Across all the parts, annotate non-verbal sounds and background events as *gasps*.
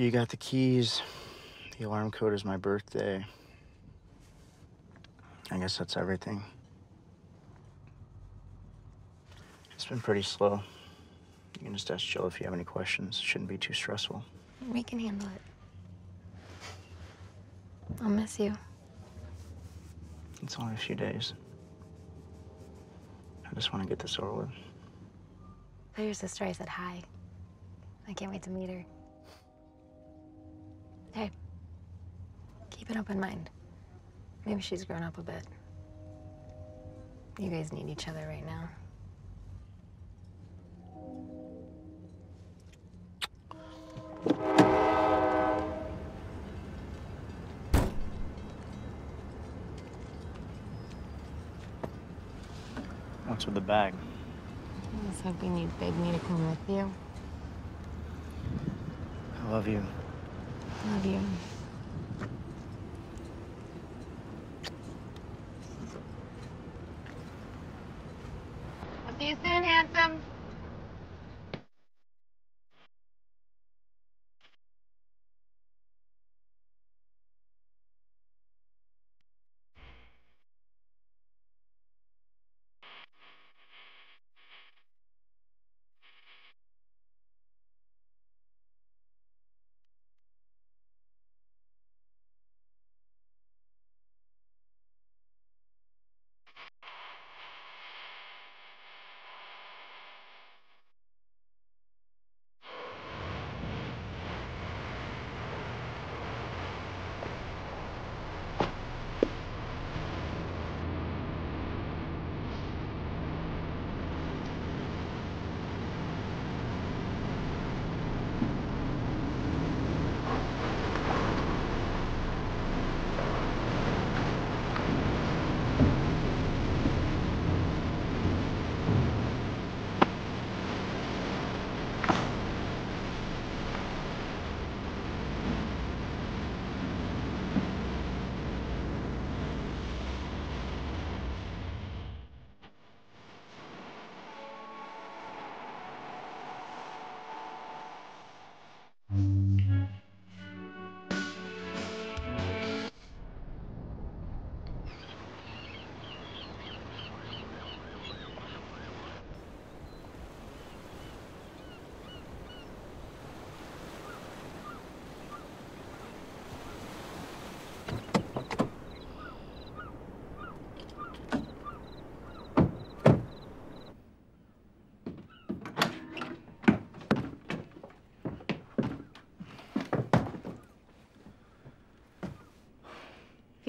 You got the keys. The alarm code is my birthday. I guess that's everything. It's been pretty slow. You can just ask Jill if you have any questions. It shouldn't be too stressful. We can handle it. I'll miss you. It's only a few days. I just want to get this over with. Tell your sister I said hi. I can't wait to meet her. Hey, keep an open mind. Maybe she's grown up a bit. You guys need each other right now. What's with the bag? I was hoping you'd beg me to come with you. I love you. Love you.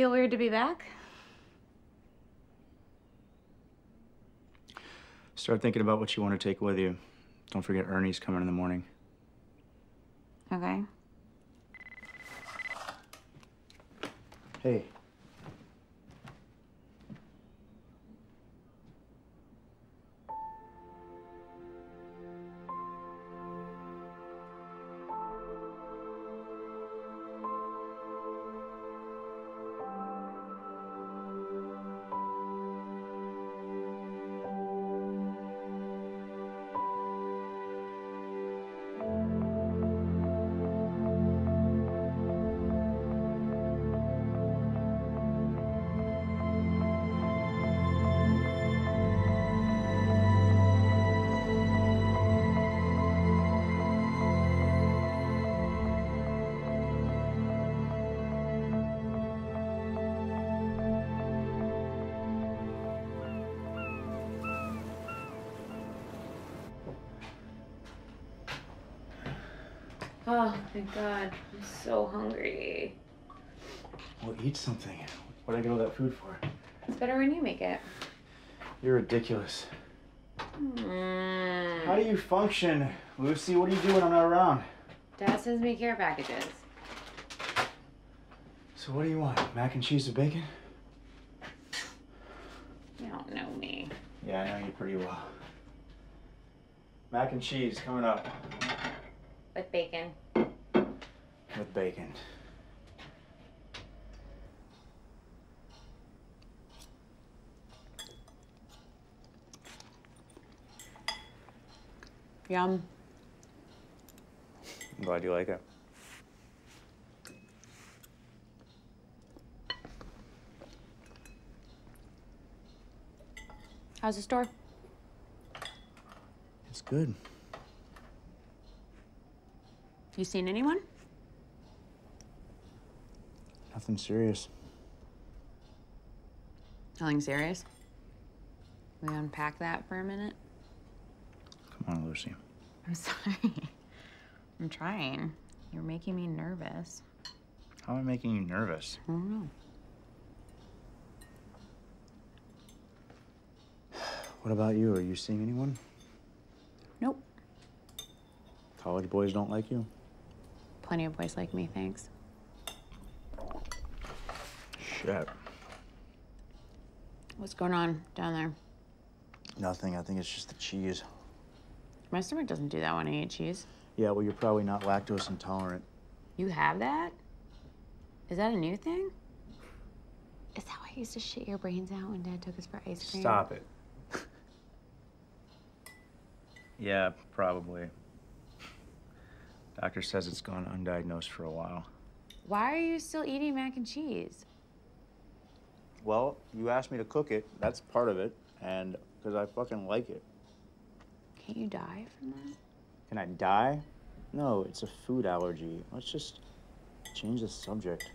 Feel weird to be back? Start thinking about what you want to take with you. Don't forget Ernie's coming in the morning. Oh, thank God. I'm so hungry. Well, eat something. What'd I get all that food for? It's better when you make it. You're ridiculous. Mm. How do you function, Lucy? What do you do when I'm not around? Dad sends me care packages. So what do you want? Mac and cheese with bacon? You don't know me. Yeah, I know you pretty well. Mac and cheese coming up With bacon. with bacon. Yum. I'm glad you like it. How's the store? It's good. You seen anyone? Nothing serious. Nothing serious. We unpack that for a minute. Come on, Lucy. I'm *laughs* sorry. I'm trying. You're making me nervous. How am I making you nervous? I don't know. *sighs* What about you? Are you seeing anyone? Nope. College boys don't like you? Plenty of boys like me, thanks. Shit. What's going on down there? Nothing. I think it's just the cheese. My stomach doesn't do that when I eat cheese. Yeah, well, you're probably not lactose intolerant. You have that? Is that a new thing? Is that why you used to shit your brains out when Dad took us for ice cream? Stop it. *laughs* yeah, probably. Doctor says it's gone undiagnosed for a while. Why are you still eating mac and cheese? Well, you asked me to cook it. That's part of it. And because I fucking like it. Can't you die from that? Can I die? No, it's a food allergy. Let's just change the subject.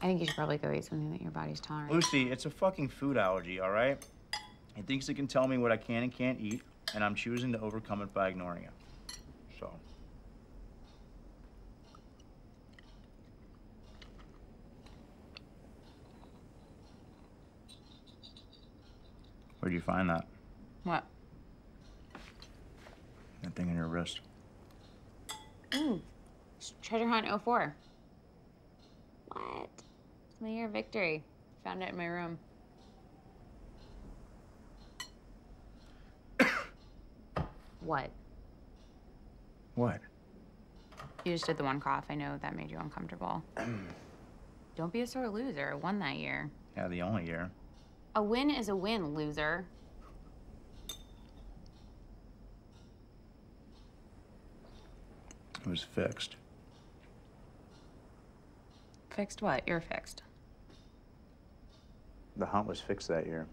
I think you should probably go eat something that your body's tolerant. Lucy, it's a fucking food allergy, all right? It thinks it can tell me what I can and can't eat, and I'm choosing to overcome it by ignoring it. So. Where'd you find that? What? That thing on your wrist. Mm. It's Treasure Hunt 04. What? It's my year of victory. Found it in my room. *coughs* what? What? You just did the one cough. I know that made you uncomfortable. *coughs* Don't be a sore loser. I won that year. Yeah, the only year. A win is a win, loser. It was fixed. Fixed what? You're fixed. The hunt was fixed that year.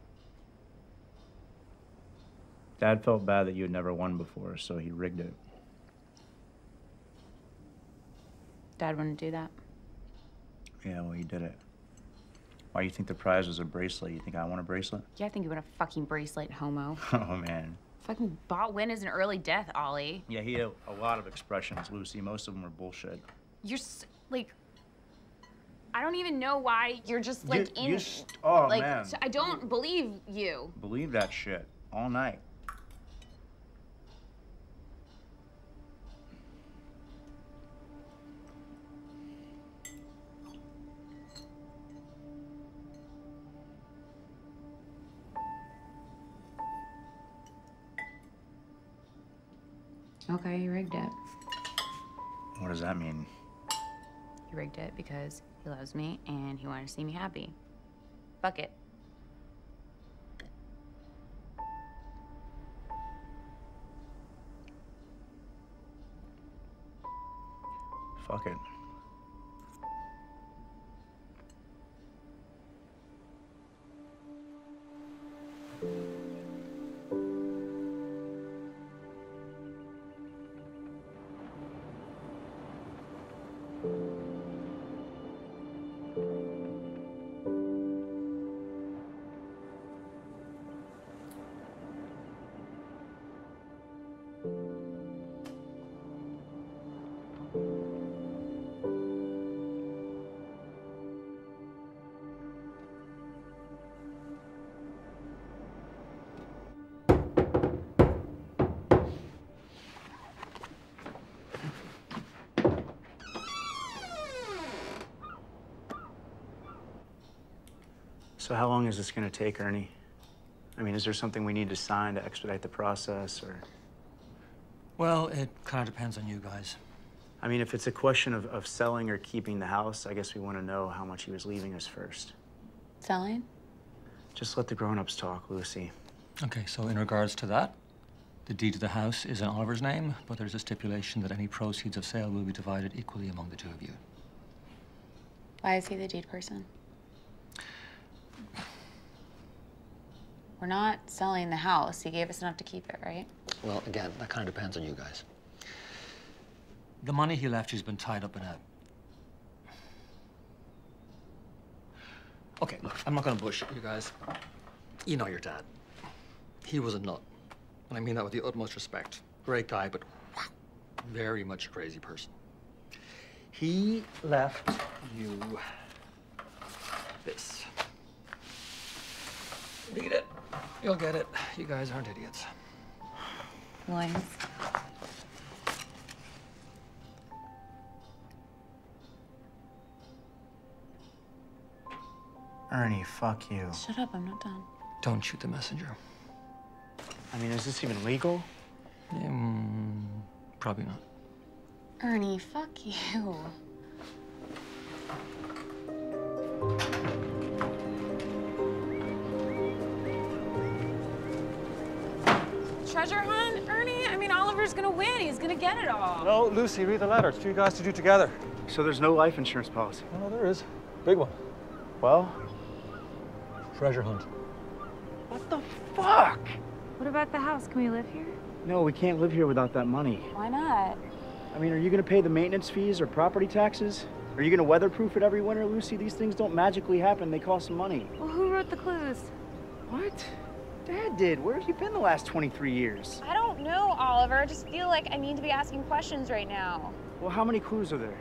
Dad felt bad that you had never won before, so he rigged it. Dad wouldn't do that. Yeah, well, he did it. Why you think the prize was a bracelet? You think I want a bracelet? Yeah, I think you want a fucking bracelet, homo. *laughs* Oh man. fucking bought win is an early death, Ollie. Yeah, he had a lot of expressions, Lucy. Most of them were bullshit. You're s- like, I don't even know why you're just like You- in. you oh, like, man. I don't believe you. Believe that shit all night. Okay, you rigged it. What does that mean? He rigged it because he loves me and he wanted to see me happy. Fuck it. Fuck it. So how long is this gonna take, Ernie? I mean, is there something we need to sign to expedite the process, or? Well, it kind of depends on you guys. I mean, if it's a question of, of selling or keeping the house, I guess we want to know how much he was leaving us first. Selling? Just let the grown-ups talk, Lucy. Okay, so in regards to that, the deed to the house is in Oliver's name, but there's a stipulation that any proceeds of sale will be divided equally among the two of you. Why is he the deed person? We're not selling the house. He gave us enough to keep it, right? Well, again, that kind of depends on you guys. The money he left you's been tied up in a. Okay, look, I'm not gonna bullshit you guys. You know your dad. He was a nut. And I mean that with the utmost respect. Great guy, but wow, very much a crazy person. He left you this. Read it. You'll get it. You guys aren't idiots. Williams. Ernie, fuck you. Shut up, I'm not done. Don't shoot the messenger. I mean, is this even legal? Mm, probably not. Ernie, fuck you. Treasure hunt, Ernie? I mean, Oliver's gonna win. He's gonna get it all. No, Lucy, read the letter. It's for you guys to do together. So there's no life insurance policy? Oh, no, there is. Big one. Well, Treasure hunt. what the fuck? What about the house? Can we live here? No, we can't live here without that money. Why not? I mean, are you gonna pay the maintenance fees or property taxes? Are you gonna weatherproof it every winter, Lucy? These things don't magically happen. They cost money. Well, who wrote the clues? What? Dad did. Where have you been the last 23 years? I don't know, Oliver. I just feel like I need to be asking questions right now. Well, how many clues are there?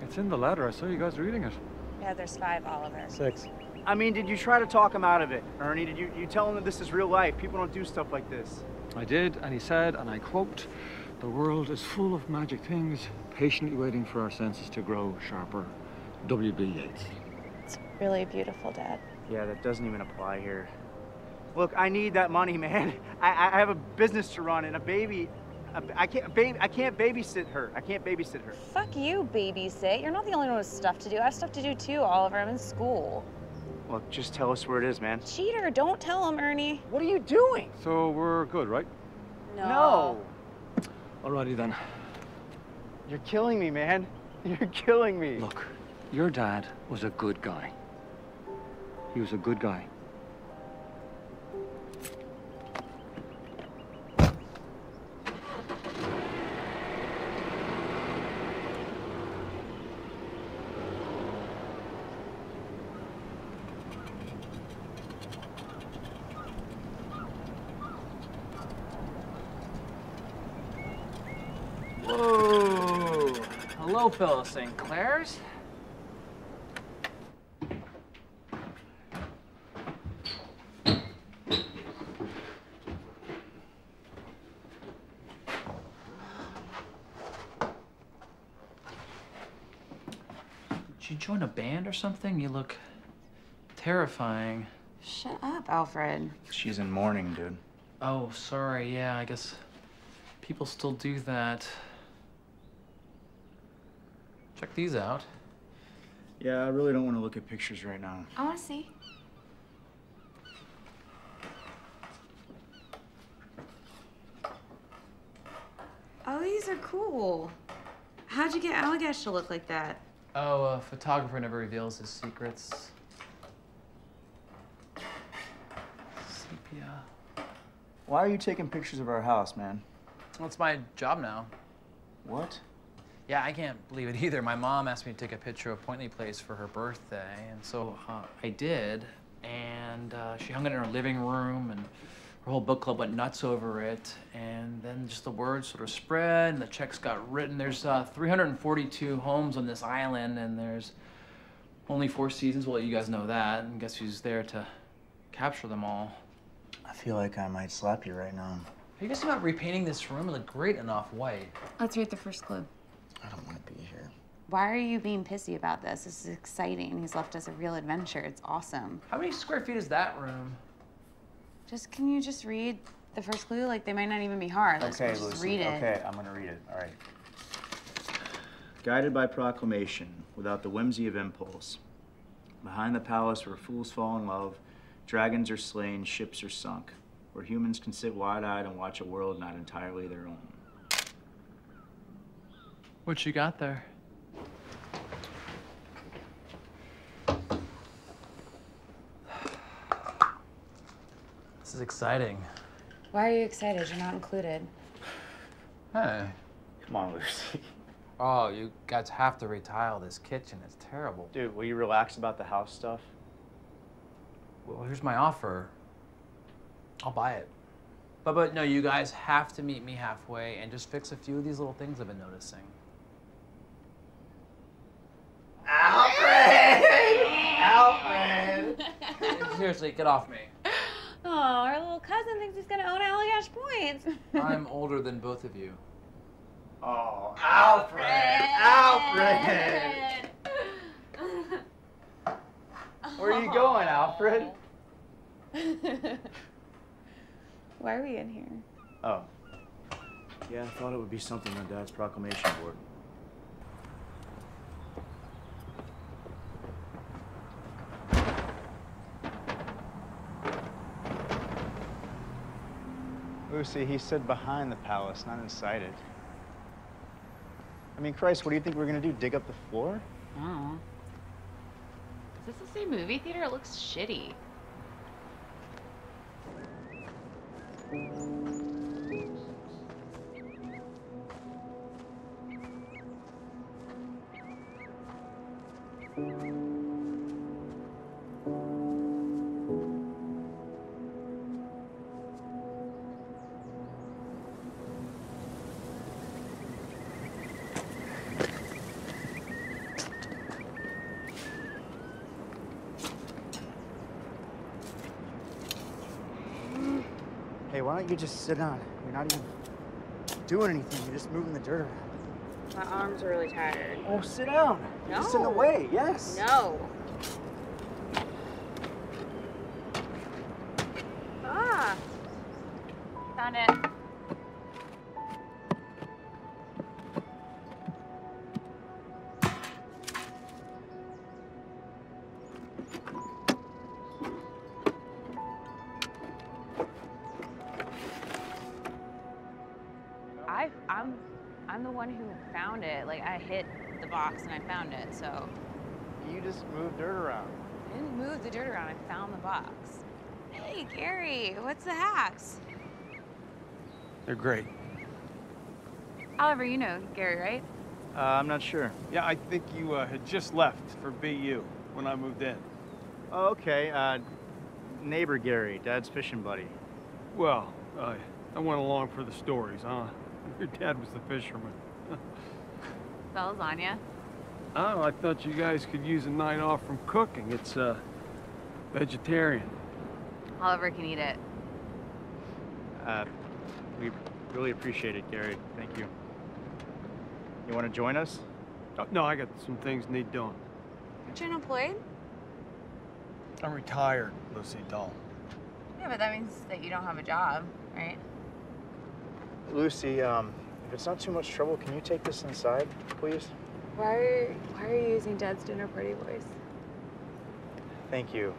It's in the letter. I saw you guys reading it. Yeah, there's five, Oliver. Six. I mean, did you try to talk him out of it, Ernie? Did you, you tell him that this is real life? People don't do stuff like this. I did, and he said, and I quote, The world is full of magic things, patiently waiting for our senses to grow sharper. W.B. Yeats. It's really beautiful, Dad. Yeah, that doesn't even apply here. Look, I need that money, *laughs* man. I, I have a business to run and a baby. A, I can't baby. I can't babysit her. I can't babysit her. Fuck you, babysit. You're not the only one with stuff to do. I have stuff to do too, Oliver. I'm in school. Look, just tell us where it is, man. Cheater, don't tell him, Ernie. What are you doing? So we're good, right? No. No. Alrighty then. You're killing me, man. *laughs* You're killing me. Look, your dad was a good guy. He was a good guy. Whoa! Hello, fellow St. Clairs. Did you join a band or something? You look terrifying. Shut up, Alfred. She's in mourning, dude. Oh, sorry. Yeah, I guess people still do that. Check these out. Yeah, I really don't want to look at pictures right now. I want to see. Oh, these are cool. How'd you get Allagash to look like that? Oh, a photographer never reveals his secrets. Sepia. Why are you taking pictures of our house, man? Well, it's my job now. What? Yeah, I can't believe it either. My mom asked me to take a picture of Pointley Place for her birthday, and so uh, I did. And uh, she hung it in her living room, and her whole book club went nuts over it. And then just the word sort of spread, and the checks got written. There's uh, 342 homes on this island, and there's only four seasons. We'll let you guys know that. And guess who's there to capture them all? I feel like I might slap you right now. Are you guys about repainting this room? It look great in off-white. Let's read the first clue. I don't want to be here. Why are you being pissy about this? This is exciting. He's left us a real adventure. It's awesome. How many square feet is that room? Just can you just read the first clue? Like they might not even be hard. Let's Okay, just Lucy. read it. Okay, I'm gonna read it. All right. Guided by proclamation, without the whimsy of impulse. Behind the palace where fools fall in love, dragons are slain, ships are sunk, where humans can sit wide-eyed and watch a world not entirely their own. What you got there? This is exciting. Why are you excited? You're not included. Hey. Come on, Lucy. Oh, you guys have to retile this kitchen. It's terrible. Dude, will you relax about the house stuff? Well, here's my offer. I'll buy it. But but no, you guys have to meet me halfway and just fix a few of these little things I've been noticing. Alfred! *laughs* Seriously, get off me. Oh, our little cousin thinks he's gonna own Allagash points. I'm older than both of you. Oh, Alfred! Alfred! Where are you going, Alfred? Why are we in here? Oh. Yeah, I thought it would be something on Dad's proclamation board. Lucy, he said behind the palace, not inside it. I mean, Christ, what do you think we're gonna do? Dig up the floor? Oh. Is this the same movie theater? It looks shitty. Hey, why don't you just sit down? You're not even doing anything. You're just moving the dirt around. My arms are really tired. Oh, sit down. No. Just in the way. Yes. No. So You just moved dirt around. I didn't move the dirt around. I found the box. Hey Gary, what's the hacks? They're great. However, you know Gary, right? Uh, I'm not sure. Yeah, I think you uh, had just left for BU when I moved in. Oh, okay. Uh, neighbor Gary, Dad's fishing buddy. Well, uh, I went along for the stories, huh? *laughs* Your dad was the fisherman. *laughs* The lasagna. Oh, I thought you guys could use a night off from cooking. It's uh, vegetarian. Oliver can eat it. Uh, we really appreciate it, Gary. Thank you. You want to join us? Oh, no, I got some things need done. Aren't you unemployed? I'm retired, Lucy Dahl. Yeah, but that means that you don't have a job, right? Lucy, um, if it's not too much trouble, can you take this inside, please? Why are, why are you using Dad's dinner party voice? Thank you.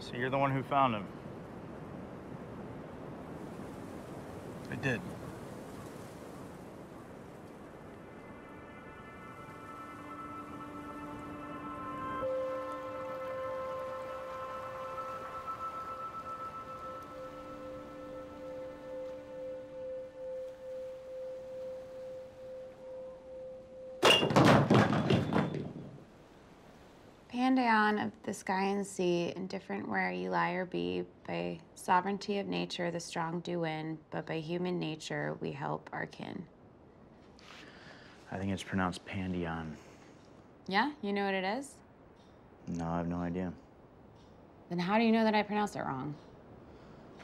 So you're the one who found him. I did. Pandion of the sky and sea, indifferent where you lie or be, by sovereignty of nature the strong do win, but by human nature we help our kin. I think it's pronounced Pandion. Yeah, you know what it is? No, I have no idea. Then how do you know that I pronounced it wrong?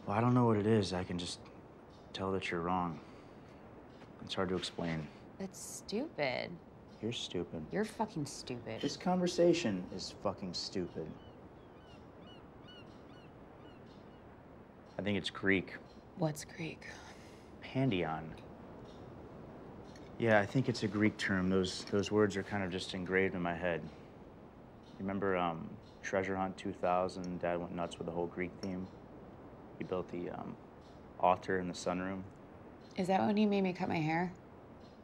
Well, I don't know what it is. I can just tell that you're wrong. It's hard to explain. That's stupid. You're stupid. You're fucking stupid. This conversation is fucking stupid. I think it's Greek. What's Greek? Pandion. Yeah, I think it's a Greek term. Those those words are kind of just engraved in my head. Remember um, Treasure Hunt 2000? Dad went nuts with the whole Greek theme. He built the um, altar in the sunroom. Is that when he made me cut my hair?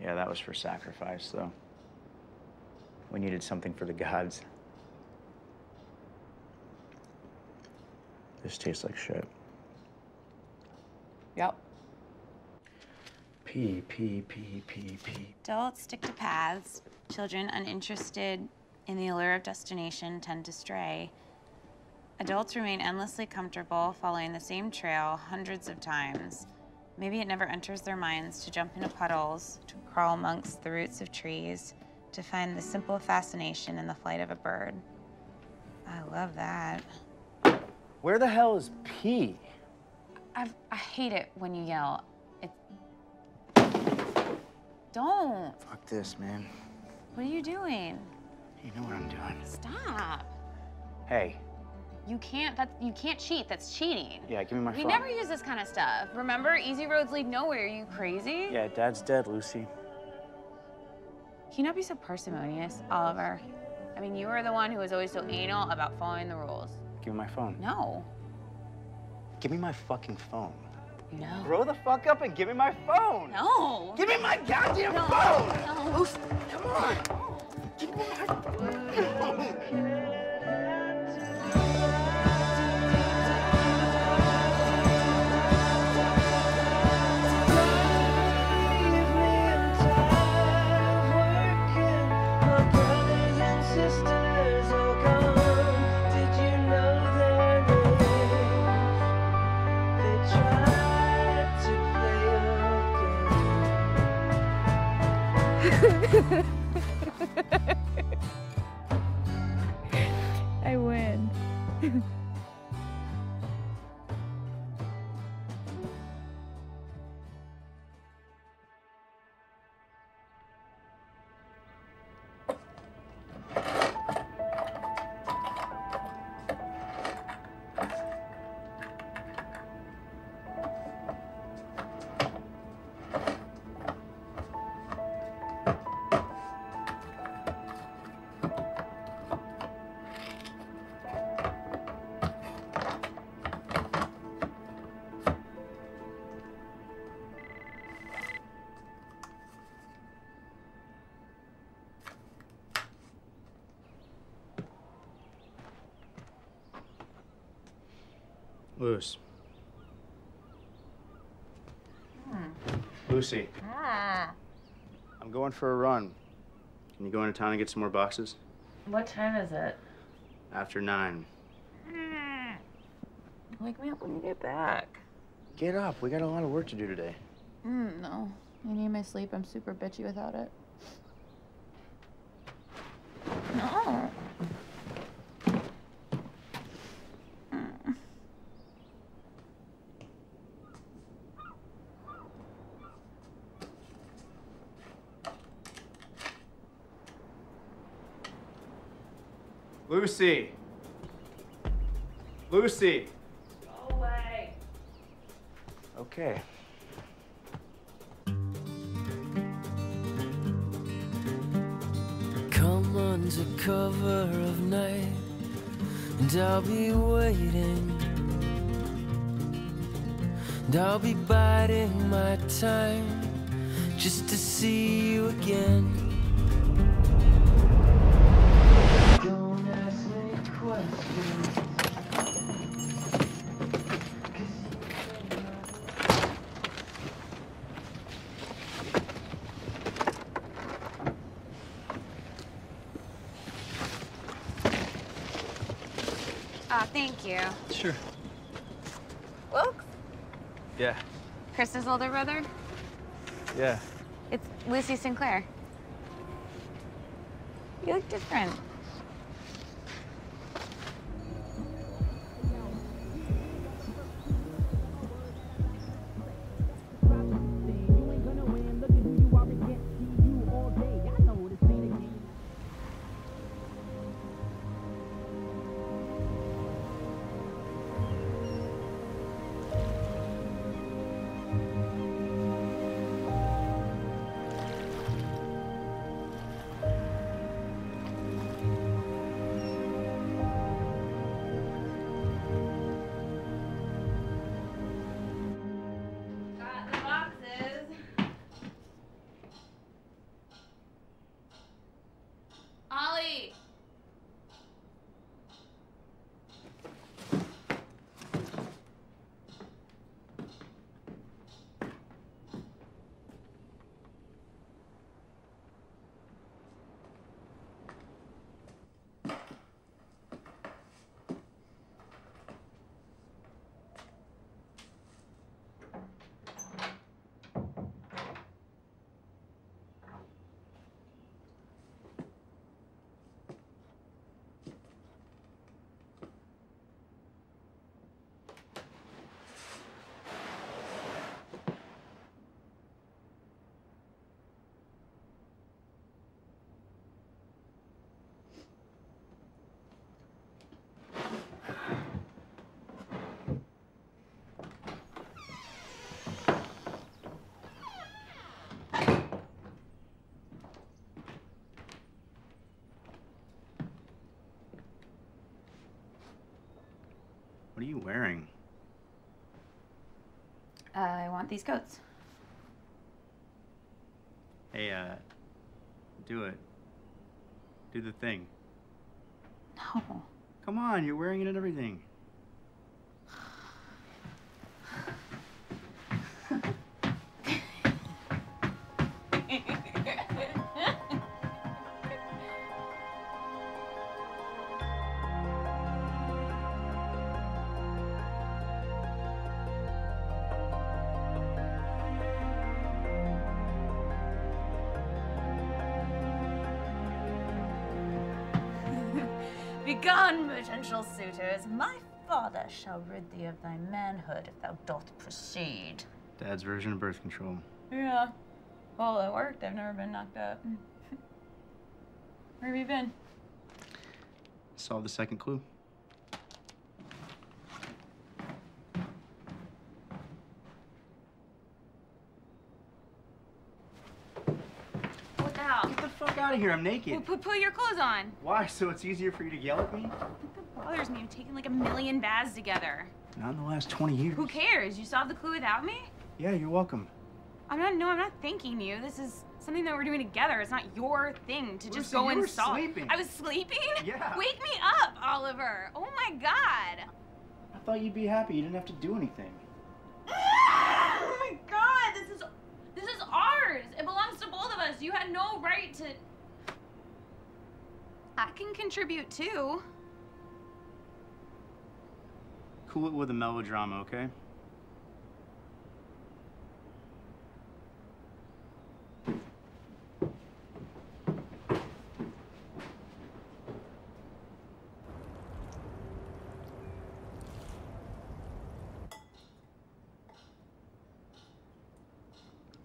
Yeah, that was for sacrifice, though. We needed something for the gods. This tastes like shit. Yep. P, P, P, P, P. Adults stick to paths. Children uninterested in the allure of destination tend to stray. Adults remain endlessly comfortable following the same trail hundreds of times. Maybe it never enters their minds to jump into puddles, to crawl amongst the roots of trees, to find the simple fascination in the flight of a bird. I love that. Where the hell is P? I, I hate it when you yell. It. Don't. Fuck this, man. What are you doing? You know what I'm doing. Stop. Hey, You can't. That you can't cheat. That's cheating. yeah, give me my phone. We phone. never use this kind of stuff. Remember, easy roads lead nowhere. Are you crazy? Yeah, Dad's dead, Lucy. Can you not be so parsimonious, Oliver? I mean, you were the one who was always so anal about following the rules. Give me my phone. No. Give me my fucking phone. No. Grow the fuck up and give me my phone. No. Give me my goddamn No. phone. No. Come on. Give me my phone. Lucy. Ah. I'm going for a run. Can you go into town and get some more boxes? What time is it? After nine. Wake me up when you get back. Get up. We got a lot of work to do today. Mm, no. I need my sleep. I'm super bitchy without it. No. Mm. Lucy. Lucy. Go away. Okay. Come under cover of night, and I'll be waiting. And I'll be biding my time just to see you again. Ah, thank you. Sure. Wilkes? Yeah. Krista's older brother? Yeah. It's Lucy Sinclair. You look different. Wearing? I want these coats. Hey, uh, do it. Do the thing. No. Come on, you're wearing it and everything. Suitors. My father shall rid thee of thy manhood if thou doth proceed. Dad's version of birth control. Yeah. Well, it worked. I've never been knocked up. *laughs* Where have you been? Solve the second clue. What the hell? Get the fuck out of here, I'm naked. Well, put, put your clothes on. Why? So it's easier for you to yell at me? It bothers me. You've taken like a million baths together. Not in the last 20 years. Who cares? You solved the clue without me? Yeah, you're welcome. I'm not. No, I'm not thanking you. This is something that we're doing together. It's not your thing to just Listen, go and solve. sleeping. I was sleeping. Yeah. Wake me up, Oliver. Oh my God. I thought you'd be happy. You didn't have to do anything. *laughs* oh my God. This is this is ours. It belongs to both of us. You had no right to. I can contribute too. Cool it with a melodrama, okay?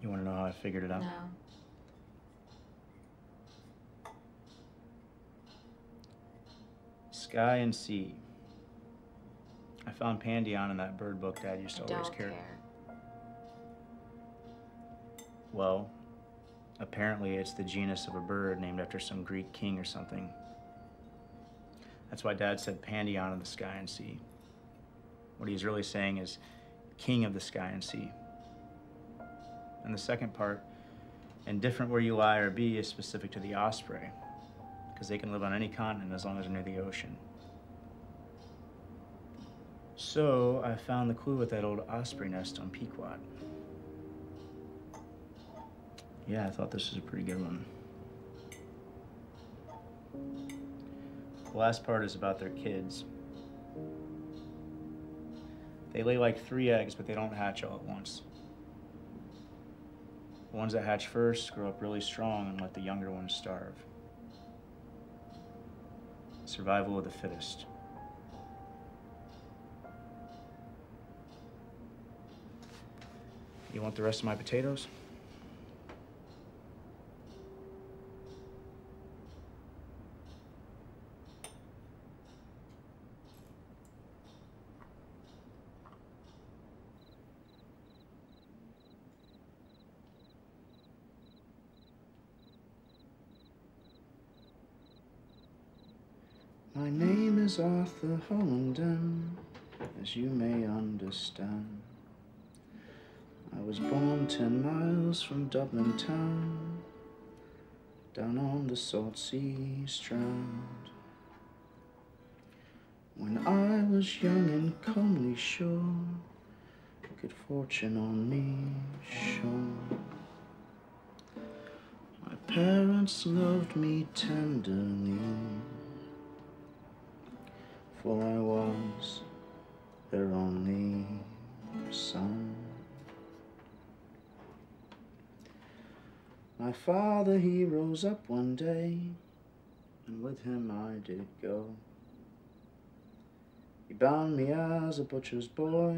You want to know how I figured it out? Sky and sea. I found Pandion in that bird book Dad used to always carry. Well, apparently it's the genus of a bird named after some Greek king or something. That's why Dad said Pandion of the sky and sea. What he's really saying is king of the sky and sea. And the second part, indifferent where you lie or be, is specific to the osprey, because they can live on any continent as long as they're near the ocean. So I found the clue with that old osprey nest on Pequot. Yeah, I thought this was a pretty good one. The last part is about their kids. They lay like three eggs, but they don't hatch all at once. The ones that hatch first grow up really strong and let the younger ones starve. Survival of the fittest. You want the rest of my potatoes? My name is Arthur Hollenden, as you may understand. I was born ten miles from Dublin town, down on the Salt Sea Strand. When I was young and comely sure, good fortune on me shone. My parents loved me tenderly, for I was their only son. My father, he rose up one day, and with him I did go. He bound me as a butcher's boy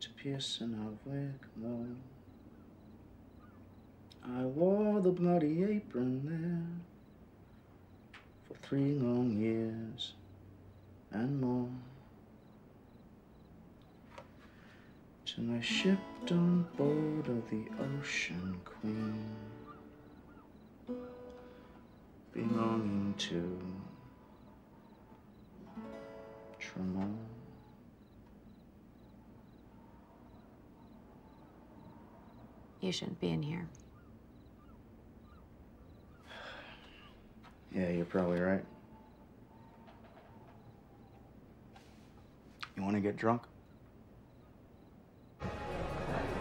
to Pearson of Wicklow. I wore the bloody apron there for three long years and more. Till I shipped on board of the Ocean Queen, belonging to Tremont. You shouldn't be in here. Yeah, you're probably right. You want to get drunk?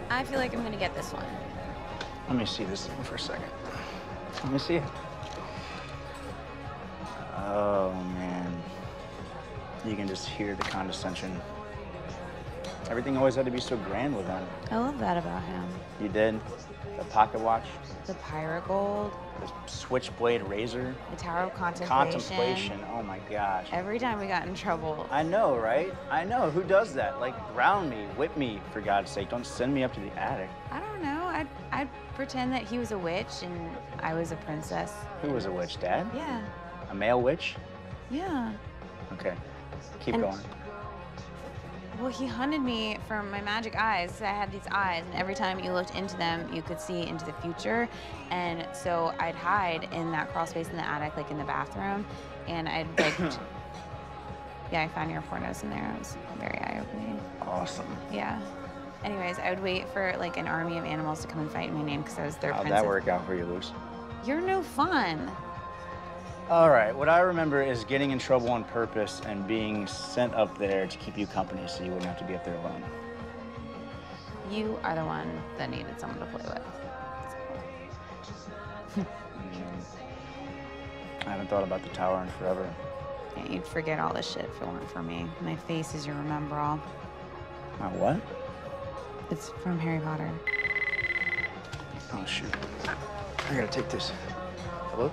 I feel like I'm gonna get this one. Let me see this thing for a second. Let me see it. Oh, man. You can just hear the condescension. Everything always had to be so grand with him. I love that about him. You did? The pocket watch, The pirate gold, the switchblade razor, the Tower of Contemplation. contemplation. Oh my gosh. Every time we got in trouble, I know, right? I know. Who does that? Like, ground me, whip me, for God's sake. Don't send me up to the attic. I don't know. I'd, I'd pretend that he was a witch and I was a princess. Who was a witch, Dad? Yeah, A male witch? yeah. Okay. Keep And- going. Well, he hunted me from my magic eyes. I had these eyes, and every time you looked into them, you could see into the future. And so I'd hide in that crawl space in the attic, like in the bathroom, and I'd *coughs* like, yeah, I found your pornos in there. It was very eye-opening. Awesome. Yeah. Anyways, I would wait for like an army of animals to come and fight in my name because I was their How'd princess. that work out for you, Luce? You're no fun. All right, what I remember is getting in trouble on purpose and being sent up there to keep you company so you wouldn't have to be up there alone. You are the one that needed someone to play with. Hmm. I haven't thought about the tower in forever. Yeah, you'd forget all this shit if it weren't for me. My face is your Remembrall. My what? It's from Harry Potter. Oh, shoot. I gotta take this. Hello?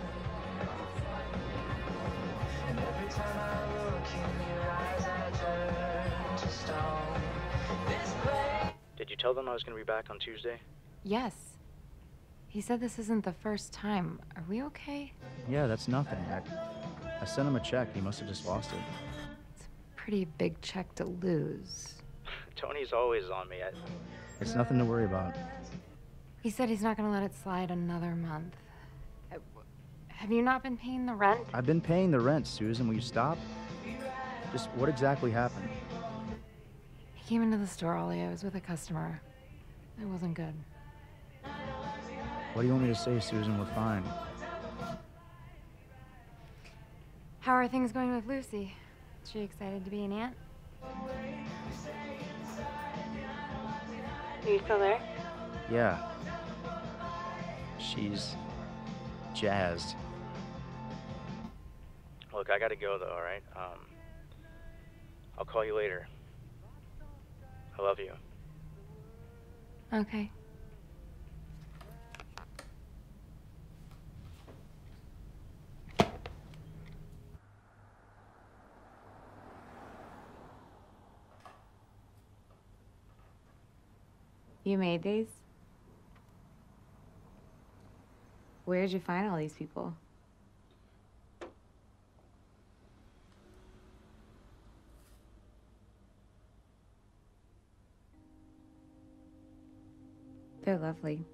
Tell them I was gonna be back on Tuesday? Yes. He said this isn't the first time. Are we okay? Yeah, that's nothing. I, I sent him a check. He must have just lost it. It's a pretty big check to lose. *laughs* Tony's always on me. I... It's nothing to worry about. He said he's not gonna let it slide another month. Uh, Have you not been paying the rent? I've been paying the rent, Susan. Will you stop? Just what exactly happened? He came into the store, Ollie. I was with a customer. It wasn't good. What do you want me to say, Susan? We're fine. How are things going with Lucy? Is she excited to be an aunt? Are you still there? Yeah. She's jazzed. Look, I gotta go though, alright? Um, I'll call you later. I love you. Okay. You made these? Where'd you find all these people? They're lovely.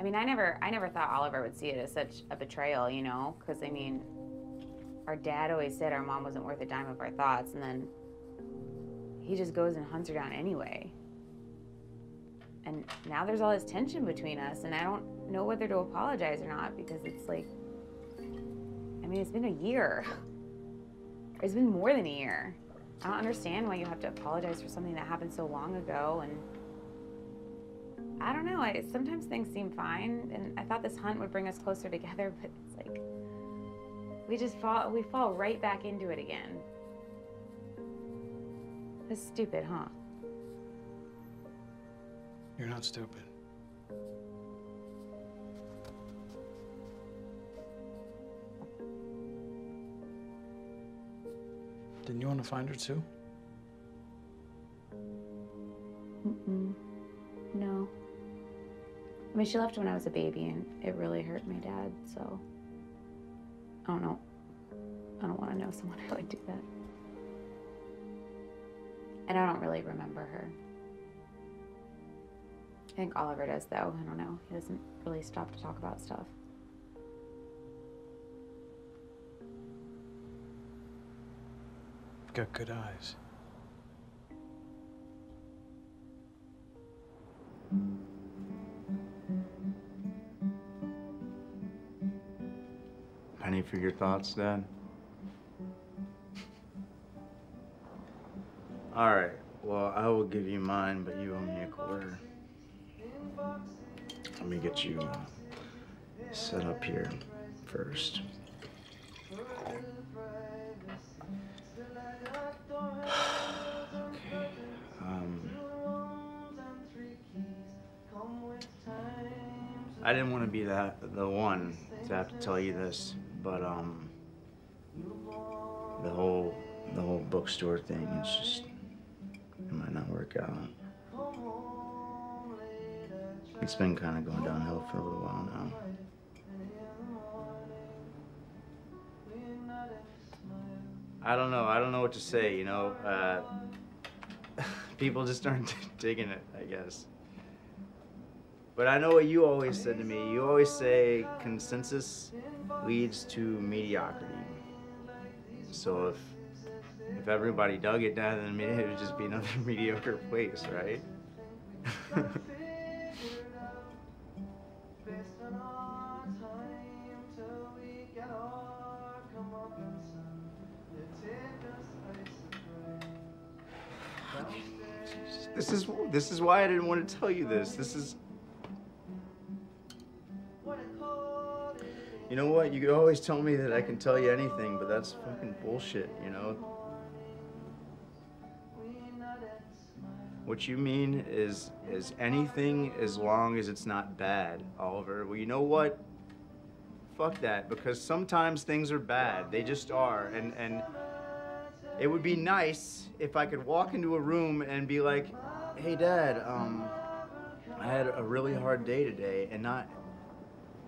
I mean, I never, I never thought Oliver would see it as such a betrayal, you know? Because I mean, our dad always said our mom wasn't worth a dime of our thoughts, and then he just goes and hunts her down anyway. And now there's all this tension between us, and I don't know whether to apologize or not because it's like, I mean, it's been a year. *laughs* It's been more than a year. I don't understand why you have to apologize for something that happened so long ago. And I don't know. I, sometimes things seem fine, and I thought this hunt would bring us closer together, *laughs* but it's like we just fall we fall right back into it again. That's stupid, huh? You're not stupid. Didn't you want to find her too? Mm-mm. No. I mean, she left when I was a baby, and it really hurt my dad, so. I don't know. I don't want to know someone *laughs* who would do that. And I don't really remember her. I think Oliver does, though. I don't know. He doesn't really stop to talk about stuff. got good eyes. Penny for your thoughts, Dad? All right. Well, I will give you mine, but you owe me a quarter. Let me get you uh, set up here first. I didn't want to be that the one to have to tell you this, but um, the whole the whole bookstore thing is just it might not work out. It's been kind of going downhill for a little while now. I don't know. I don't know what to say. You know, uh, *laughs* people just aren't *laughs* digging it. I guess. But I know what you always said to me. You always say consensus leads to mediocrity. So if if everybody dug it down, then it would just be another *laughs* mediocre place, right? this is this is why I didn't want to tell you this. This is You know what? You always tell me that I can tell you anything, but that's fucking bullshit, you know? What you mean is is anything as long as it's not bad, Oliver. Well, you know what? Fuck that, because sometimes things are bad. They just are. And and it would be nice if I could walk into a room and be like, "Hey, Dad, um, I had a really hard day today," and not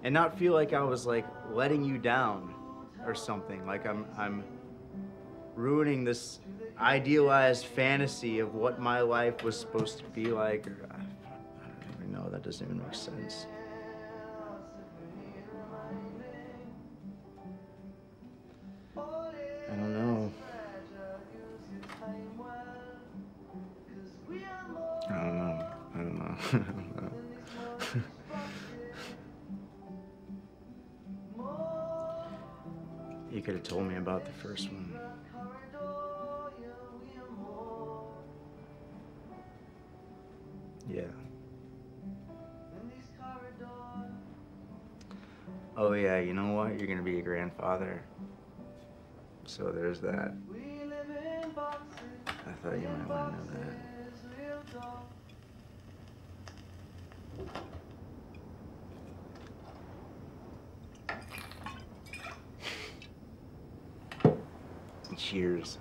and not feel like I was like letting you down or something. Like I'm I'm ruining this idealized fantasy of what my life was supposed to be like. Or, I, I don't even know. That doesn't even make sense. I don't know. I don't know. *laughs* I don't know. *laughs* you could have told me about the first one. Yeah. Oh yeah, you know what? You're gonna be a grandfather. So there's that. I thought you might want to know that. Cheers.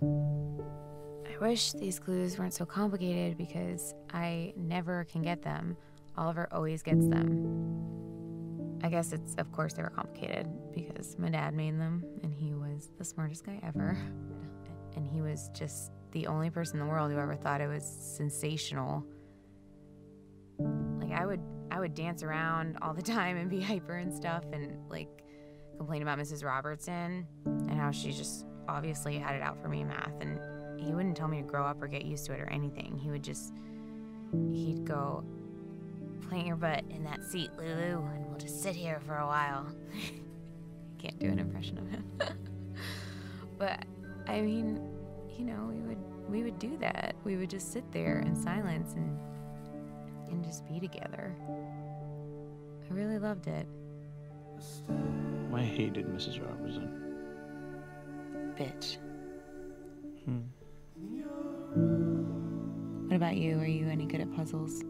I wish these clues weren't so complicated because I never can get them. Oliver always gets them. I guess it's, of course, they were complicated because my dad made them and he was the smartest guy ever. And he was just the only person in the world who ever thought it was sensational. Would dance around all the *laughs* time and be hyper and stuff and like complain about Mrs. Robertson and how she just obviously had it out for me in math and he wouldn't tell me to grow up or get used to it or anything. He would just, he'd go, plant your butt in that seat, Lulu, and we'll just sit here for a while. *laughs* Can't do an impression of him. *laughs* but I mean, you know, we would we would do that. We would just sit there in silence and and just be together. I really loved it. I hated Mrs. Robertson. Bitch. Hmm. What about you? Are you any good at puzzles?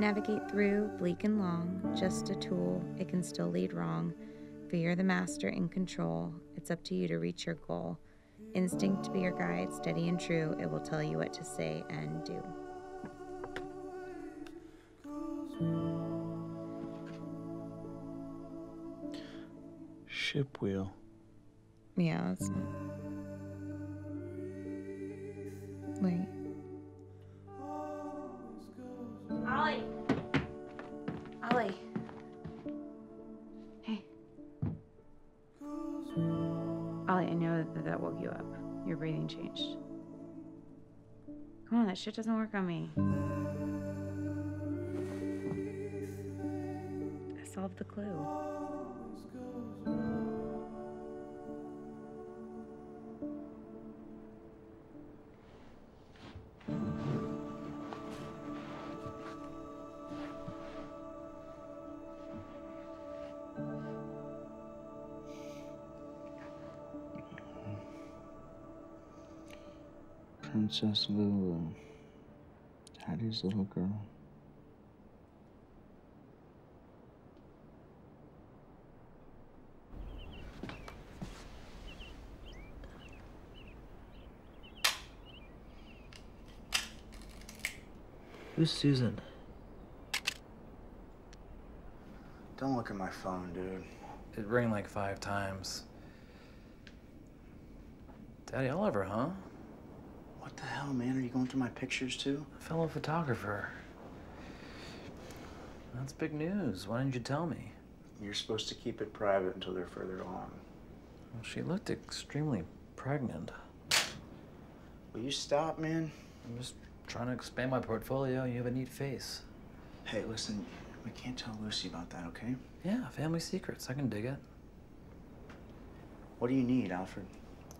Navigate through bleak and long, just a tool, it can still lead wrong. For you're the master in control, it's up to you to reach your goal. Instinct to be your guide, steady and true, it will tell you what to say and do. Ship wheel. Yeah, that's not. Wait. That woke you up. your breathing changed. Come on, that shit doesn't work on me. I solved the clue. Princess Lulu. Hattie's little girl. Who's Susan? Don't look at my phone, dude. It rang like five times. Daddy Oliver, huh? What the hell, man? Are you going through my pictures too? Fellow photographer. That's big news. Why didn't you tell me? You're supposed to keep it private until they're further along. Well, she looked extremely pregnant. Will you stop, man? I'm just trying to expand my portfolio. You have a neat face. Hey, listen, we can't tell Lucy about that, okay? Yeah, family secrets. I can dig it. What do you need, Alfred?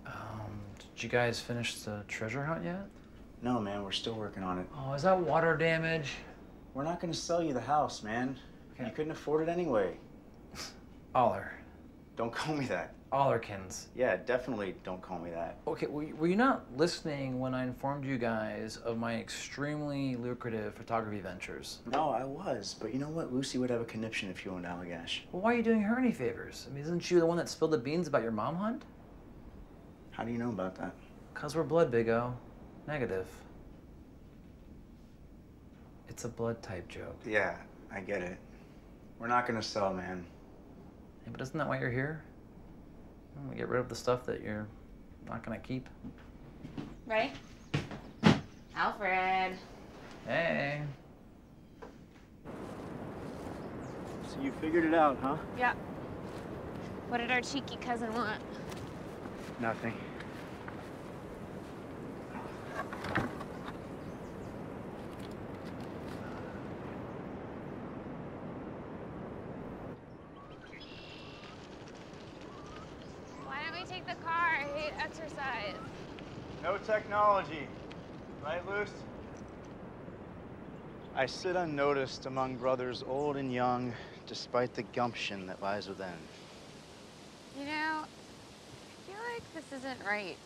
Um, did you guys finish the treasure hunt yet? No, man, we're still working on it. Oh, is that water damage? We're not gonna sell you the house, man. Okay. You couldn't afford it anyway. *laughs* Aller. Don't call me that. Allerkins. Yeah, definitely don't call me that. Okay, were you, were you not listening when I informed you guys of my extremely lucrative photography ventures? No, I was, but you know what? Lucy would have a conniption if you owned Allagash. Well, why are you doing her any favors? I mean, isn't she the one that spilled the beans about your mom hunt? How do you know about that? Cause we're blood, Big O. Negative. It's a blood type joke. Yeah, I get it. We're not gonna sell, man. Yeah, but isn't that why you're here? Well, we get rid of the stuff that you're not gonna keep. Ready? Alfred. Hey. So you figured it out, huh? Yeah. What did our cheeky cousin want? Nothing. Why don't we take the car? I hate exercise. No technology. Right, Luce? I sit unnoticed among brothers old and young, despite the gumption that lies within. You know, I feel like this isn't right.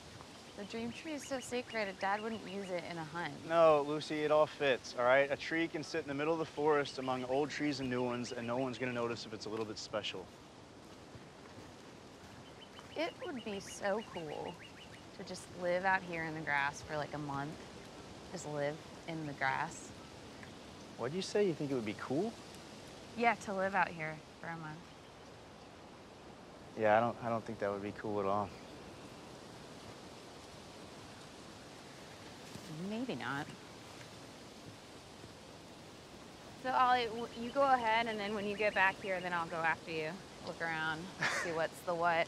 The dream tree is so sacred, a Dad wouldn't use it in a hunt. No, Lucy, it all fits, all right? A tree can sit in the middle of the forest among old trees and new ones, and no one's gonna notice if it's a little bit special. It would be so cool to just live out here in the grass for like a month. Just live in the grass. What'd you say? You think it would be cool? Yeah, to live out here for a month. Yeah, I don't, I don't think that would be cool at all. Maybe not. So Ollie, you go ahead, and then when you get back here, then I'll go after you. Look around, *laughs* see what's the what.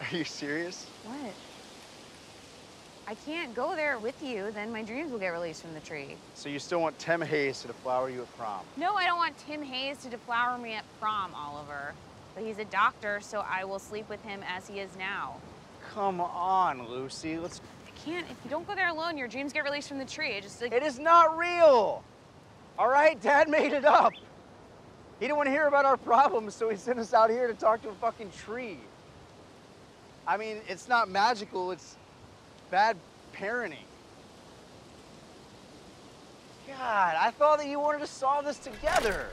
Are you serious? What? I can't go there with you, then my dreams will get released from the tree. So you still want Tim Hayes to deflower you at prom? No, I don't want Tim Hayes to deflower me at prom, Oliver. But he's a doctor, so I will sleep with him as he is now. Come on, Lucy. Let's. Can't, if you don't go there alone, your dreams get released from the tree. It just like. It is not real. All right, Dad made it up. He didn't want to hear about our problems, so he sent us out here to talk to a fucking tree. I mean, it's not magical. It's bad parenting. God, I thought that you wanted to solve this together.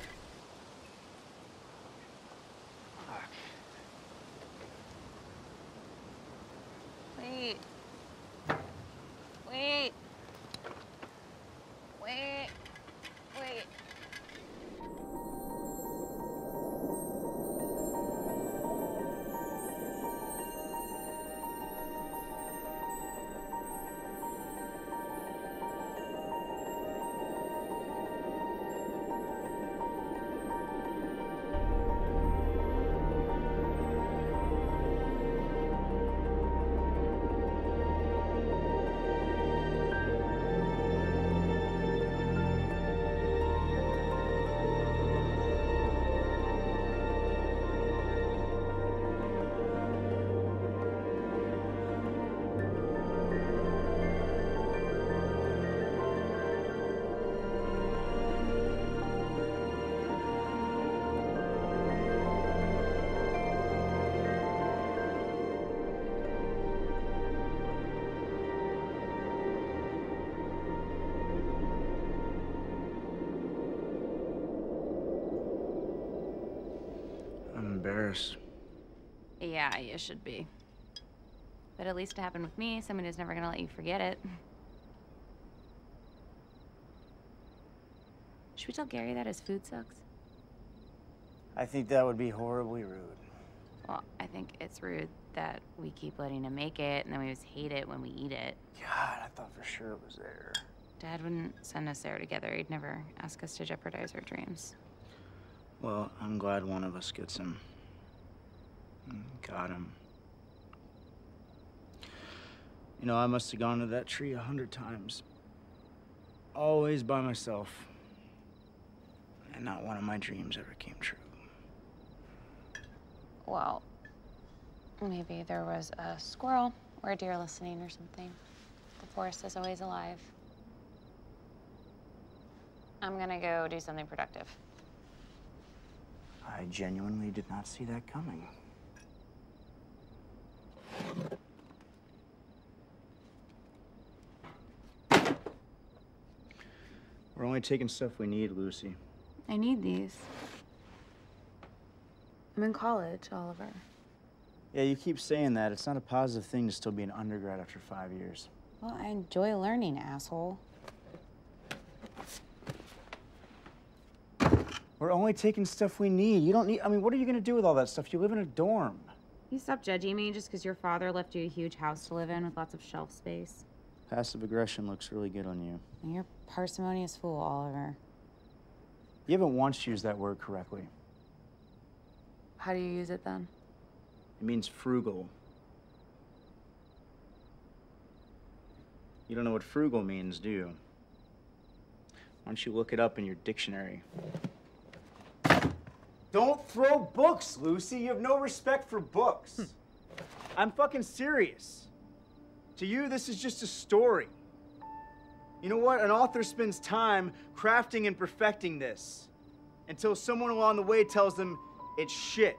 Fuck. Wait. Wait. Wait. Wait. Yeah, you should be. But at least it happened with me. Somebody who's never gonna let you forget it. Should we tell Gary that his food sucks? I think that would be horribly rude. Well, I think it's rude that we keep letting him make it and then we just hate it when we eat it. God, I thought for sure it was there. Dad wouldn't send us there together. He'd never ask us to jeopardize our dreams. Well, I'm glad one of us gets him. Got him. You know, I must have gone to that tree a hundred times. Always by myself. And not one of my dreams ever came true. Well, maybe there was a squirrel or a deer listening or something. The forest is always alive. I'm gonna go do something productive. I genuinely did not see that coming. Only taking stuff we need, Lucy. I need these. I'm in college, Oliver. Yeah, you keep saying that. It's not a positive thing to still be an undergrad after five years. Well, I enjoy learning, asshole. We're only taking stuff we need. You don't need. I mean, what are you gonna do with all that stuff? You live in a dorm. You stop judging me just because your father left you a huge house to live in with lots of shelf space. Passive aggression looks really good on you. You're a parsimonious fool, Oliver. You haven't once used that word correctly. How do you use it then? It means frugal. You don't know what frugal means, do you? Why don't you look it up in your dictionary? Don't throw books, Lucy. You have no respect for books. Hmm. I'm fucking serious. To you, this is just a story. You know what? An author spends time crafting and perfecting this until someone along the way tells them it's shit.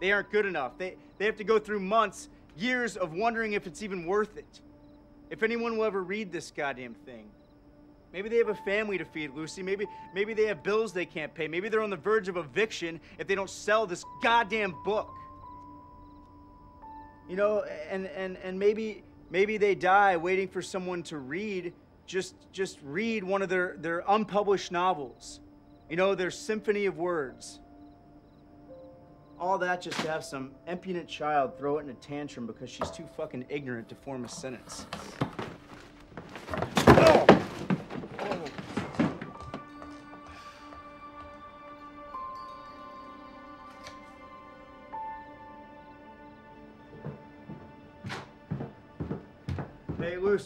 They aren't good enough. They, they have to go through months, years of wondering if it's even worth it. If anyone will ever read this goddamn thing. Maybe they have a family to feed, Lucy. Maybe, maybe they have bills they can't pay. Maybe they're on the verge of eviction if they don't sell this goddamn book. You know, and, and, and maybe, maybe they die waiting for someone to read, just, just read one of their, their unpublished novels. You know, their symphony of words. All that just to have some impudent child throw it in a tantrum because she's too fucking ignorant to form a sentence.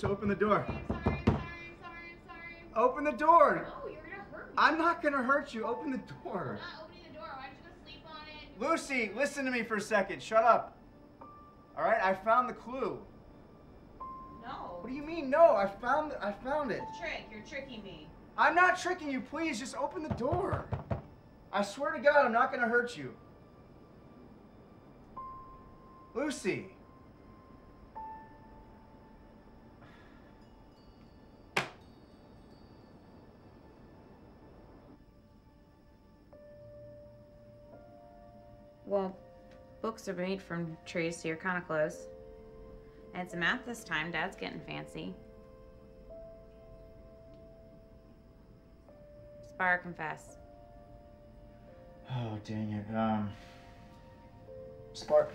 Luce, open the door. Open the door. No, you're gonna hurt me. I'm not gonna hurt you. Open the door. I'm not opening the door. Why don't you go sleep on it? Lucy, listen to me for a second. Shut up. All right, I found the clue. No. What do you mean? No, I found I found it. Trick, you're tricking me. I'm not tricking you. Please, just open the door. I swear to God, I'm not gonna hurt you. Lucy. Well, books are made from trees, so you're kind of close. And it's math this time. Dad's getting fancy. Spire confess. Oh dang it. Um. Spark.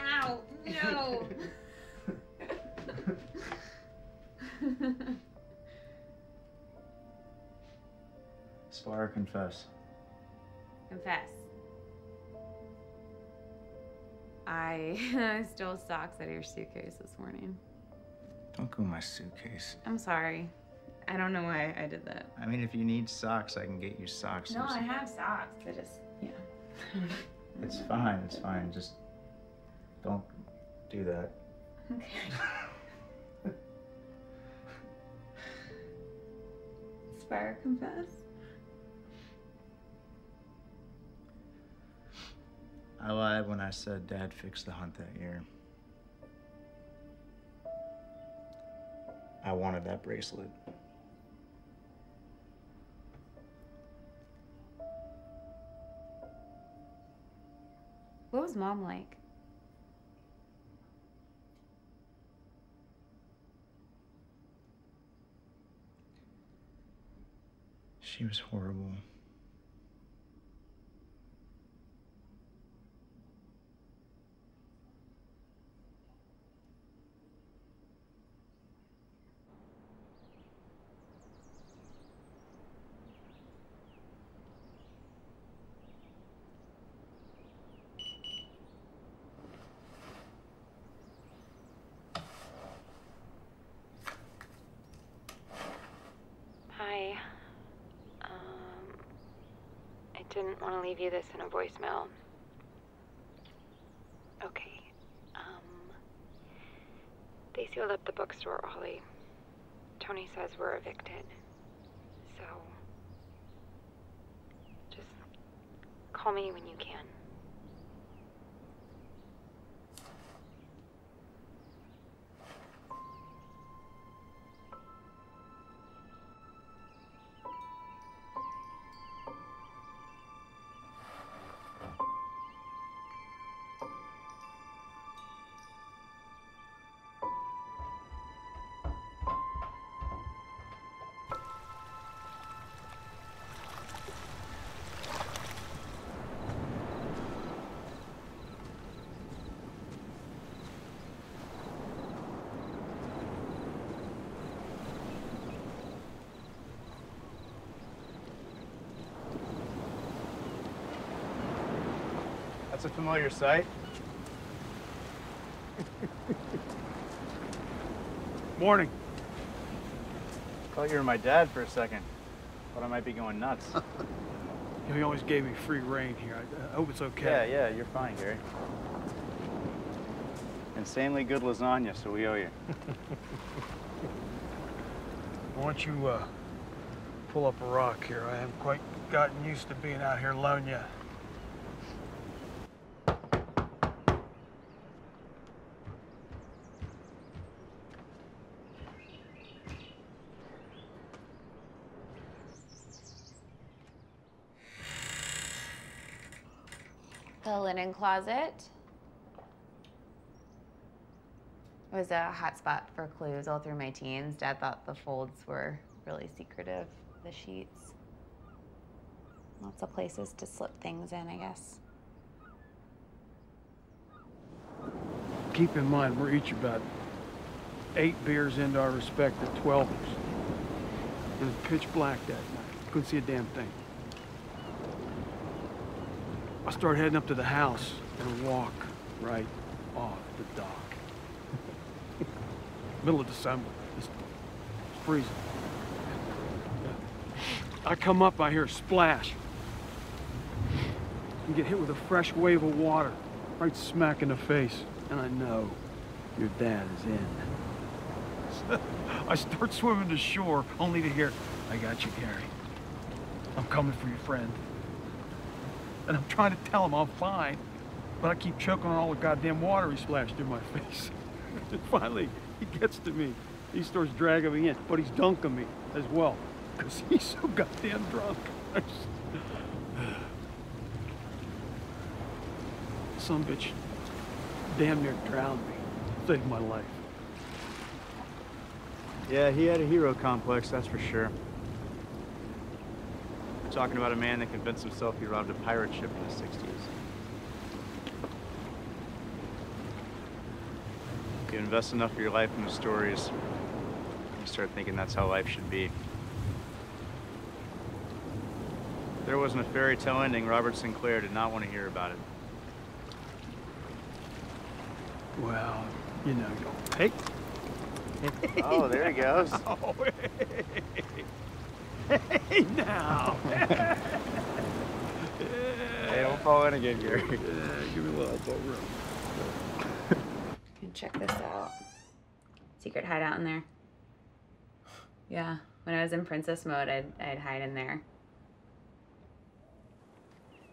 Ow! No! *laughs* Spar confess. confess. I *laughs* stole socks out of your suitcase this morning. Don't go in my suitcase. I'm sorry. I don't know why I did that. I mean, if you need socks, I can get you socks. No. I have socks. I just, yeah. *laughs* It's fine. It's fine. Just don't do that. Okay. *laughs* Spire confess. I lied when I said Dad fixed the hunt that year. I wanted that bracelet. What was mom like? She was horrible. Hi. Um, I didn't want to leave you this in a voicemail. Okay. Um, they sealed up the bookstore, Ollie. Tony says we're evicted. So, just call me when you can. That's a familiar sight. *laughs* Morning. Thought you were my dad for a second. Thought I might be going nuts. *laughs* You he always gave me free rein here. I, I hope it's okay. Yeah, yeah, you're fine, Gary. Insanely good lasagna, so we owe you. *laughs* Why don't you uh, pull up a rock here? I haven't quite gotten used to being out here alone yet. The closet was a hot spot for clues all through my teens. Dad thought the folds were really secretive, the sheets. Lots of places to slip things in, I guess. Keep in mind, we're each about eight beers into our respective 12ers. It was pitch black that night. Couldn't see a damn thing. I start heading up to the house and walk right off the dock. *laughs* Middle of December. It's, it's freezing. I come up, I hear a splash. And get hit with a fresh wave of water, right smack in the face. And I know your dad is in. *laughs* I start swimming to shore, only to hear, I got you, Gary. I'm coming for your friend. And I'm trying to tell him I'm fine, but I keep choking on all the goddamn water he splashed in my *laughs* face. finally, he gets to me. He starts dragging me in, but he's dunking me as well, because *laughs* he's so goddamn drunk. *laughs* *sighs* Some bitch damn near drowned me. Saved my life. Yeah, he had a hero complex, that's for sure. Talking about a man that convinced himself he robbed a pirate ship in the 60s. If You invest enough of your life in the stories, you start thinking that's how life should be. If there wasn't a fairy tale ending, Robert Sinclair did not want to hear about it. Well, you know, you don't take. Oh, there he goes. Oh, *laughs* hey, *laughs* now. Hey, don't fall in again, Gary. Yeah, give me a little elbow room. And check this out. Secret hideout in there. Yeah, when I was in princess mode, I'd, I'd hide in there.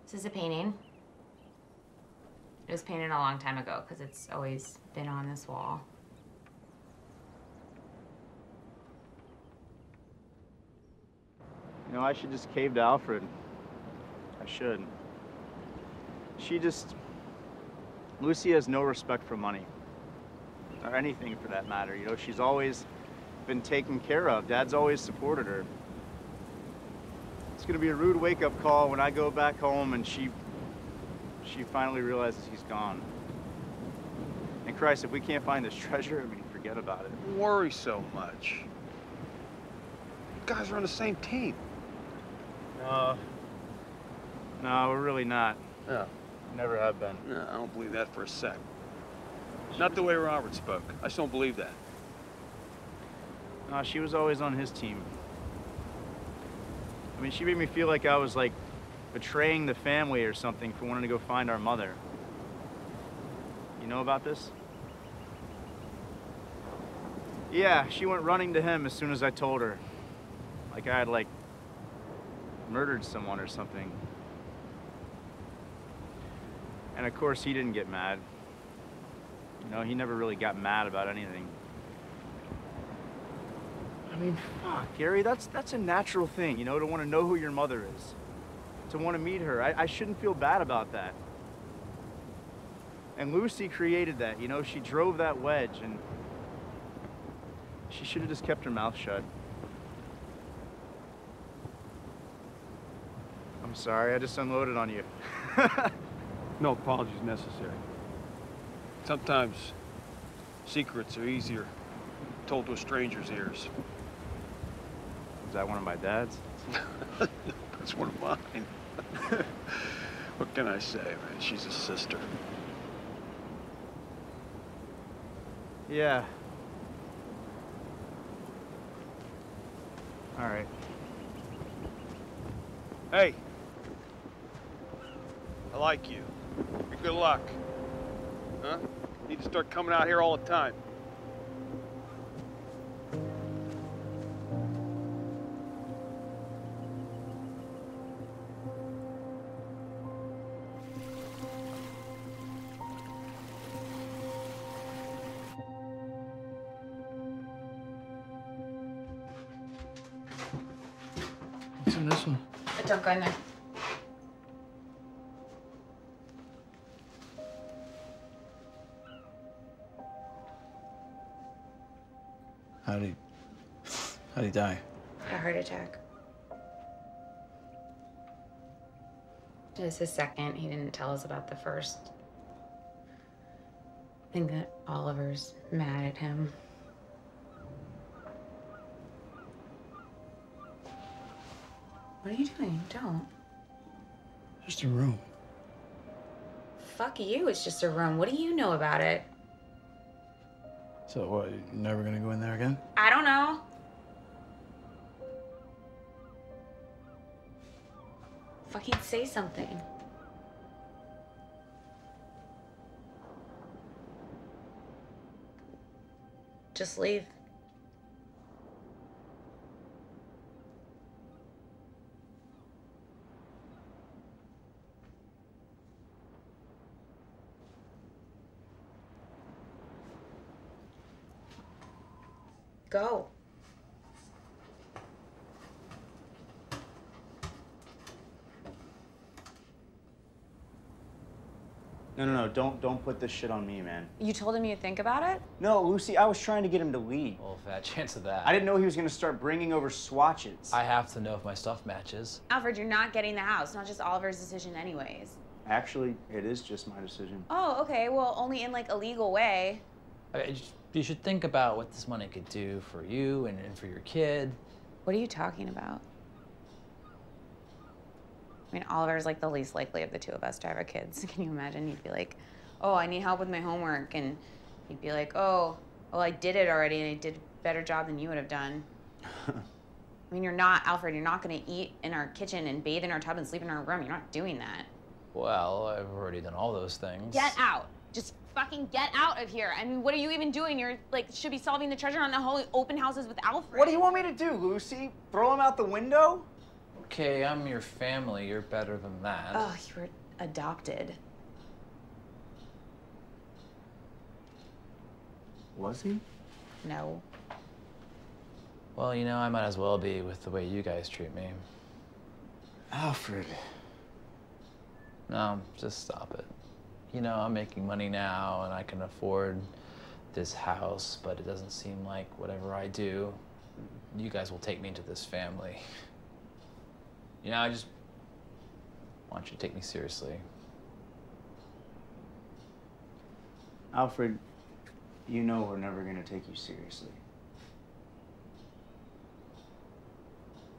This is a painting. It was painted a long time ago because it's always been on this wall. You know, I should just cave to Alfred. I should. She just Lucy has no respect for money. Or anything for that matter. You know, she's always been taken care of. Dad's always supported her. It's gonna be a rude wake-up call when I go back home and she she finally realizes he's gone. And Christ, if we can't find this treasure, I mean, forget about it. Don't worry so much. You guys are on the same team. No. No, we're really not. No. Never have been. No, I don't believe that for a sec. Not the way Robert spoke. I just don't believe that. No, she was always on his team. I mean, she made me feel like I was like betraying the family or something for wanting to go find our mother. You know about this? Yeah, she went running to him as soon as I told her. Like I had like murdered someone or something. And of course he didn't get mad. You know, he never really got mad about anything. I mean, fuck, Gary, that's that's a natural thing, you know, to want to know who your mother is. To want to meet her. I, I shouldn't feel bad about that. And Lucy created that, you know, she drove that wedge and she should have just kept her mouth shut. I'm sorry, I just unloaded on you. *laughs* No apologies necessary. Sometimes secrets are easier told to a stranger's ears. Is that one of my dad's? *laughs* That's one of mine. *laughs* what can I say, man? She's a sister. Yeah. All right. Hey. I like you. Good luck. Huh? Need to start coming out here all the time. What's in this one? Don't go in there. How'd he... How'd he die? A heart attack. It was his second. He didn't tell us about the first. I think that Oliver's mad at him. What are you doing? Don't. Just a room. Fuck you. It's just a room. What do you know about it? So what, you're never gonna go in there again? I don't know. Fucking say something. Just leave. Go. No, no, no, don't don't put this shit on me, man. You told him you'd think about it? No, Lucy, I was trying to get him to leave. Well, fat chance of that. I didn't know he was gonna start bringing over swatches. I have to know if my stuff matches. Alfred, you're not getting the house. Not just Oliver's decision, anyways. Actually, it is just my decision. Oh, okay. Well, only in like a legal way. I mean, you should think about what this money could do for you and, and for your kid. What are you talking about? I mean, Oliver's like the least likely of the two of us to have kids. *laughs* Can you imagine? He'd be like, "Oh, I need help with my homework," and he'd be like, "Oh, well, I did it already, and I did a better job than you would have done." *laughs* I mean, you're not Alfred. You're not going to eat in our kitchen and bathe in our tub and sleep in our room. You're not doing that. Well, I've already done all those things. Get out. Just fucking get out of here. I mean, what are you even doing? You're like should be solving the treasure on the whole open houses with Alfred. What do you want me to do, Lucy? Throw him out the window? Okay, I'm your family. You're better than that. Oh, you were adopted. Was he? No. Well, you know, I might as well be with the way you guys treat me. Alfred. No, just stop it. you know, I'm making money now and I can afford this house, but it doesn't seem like whatever I do, you guys will take me into this family. You know, I just want you to take me seriously. Alfred, you know we're never gonna take you seriously.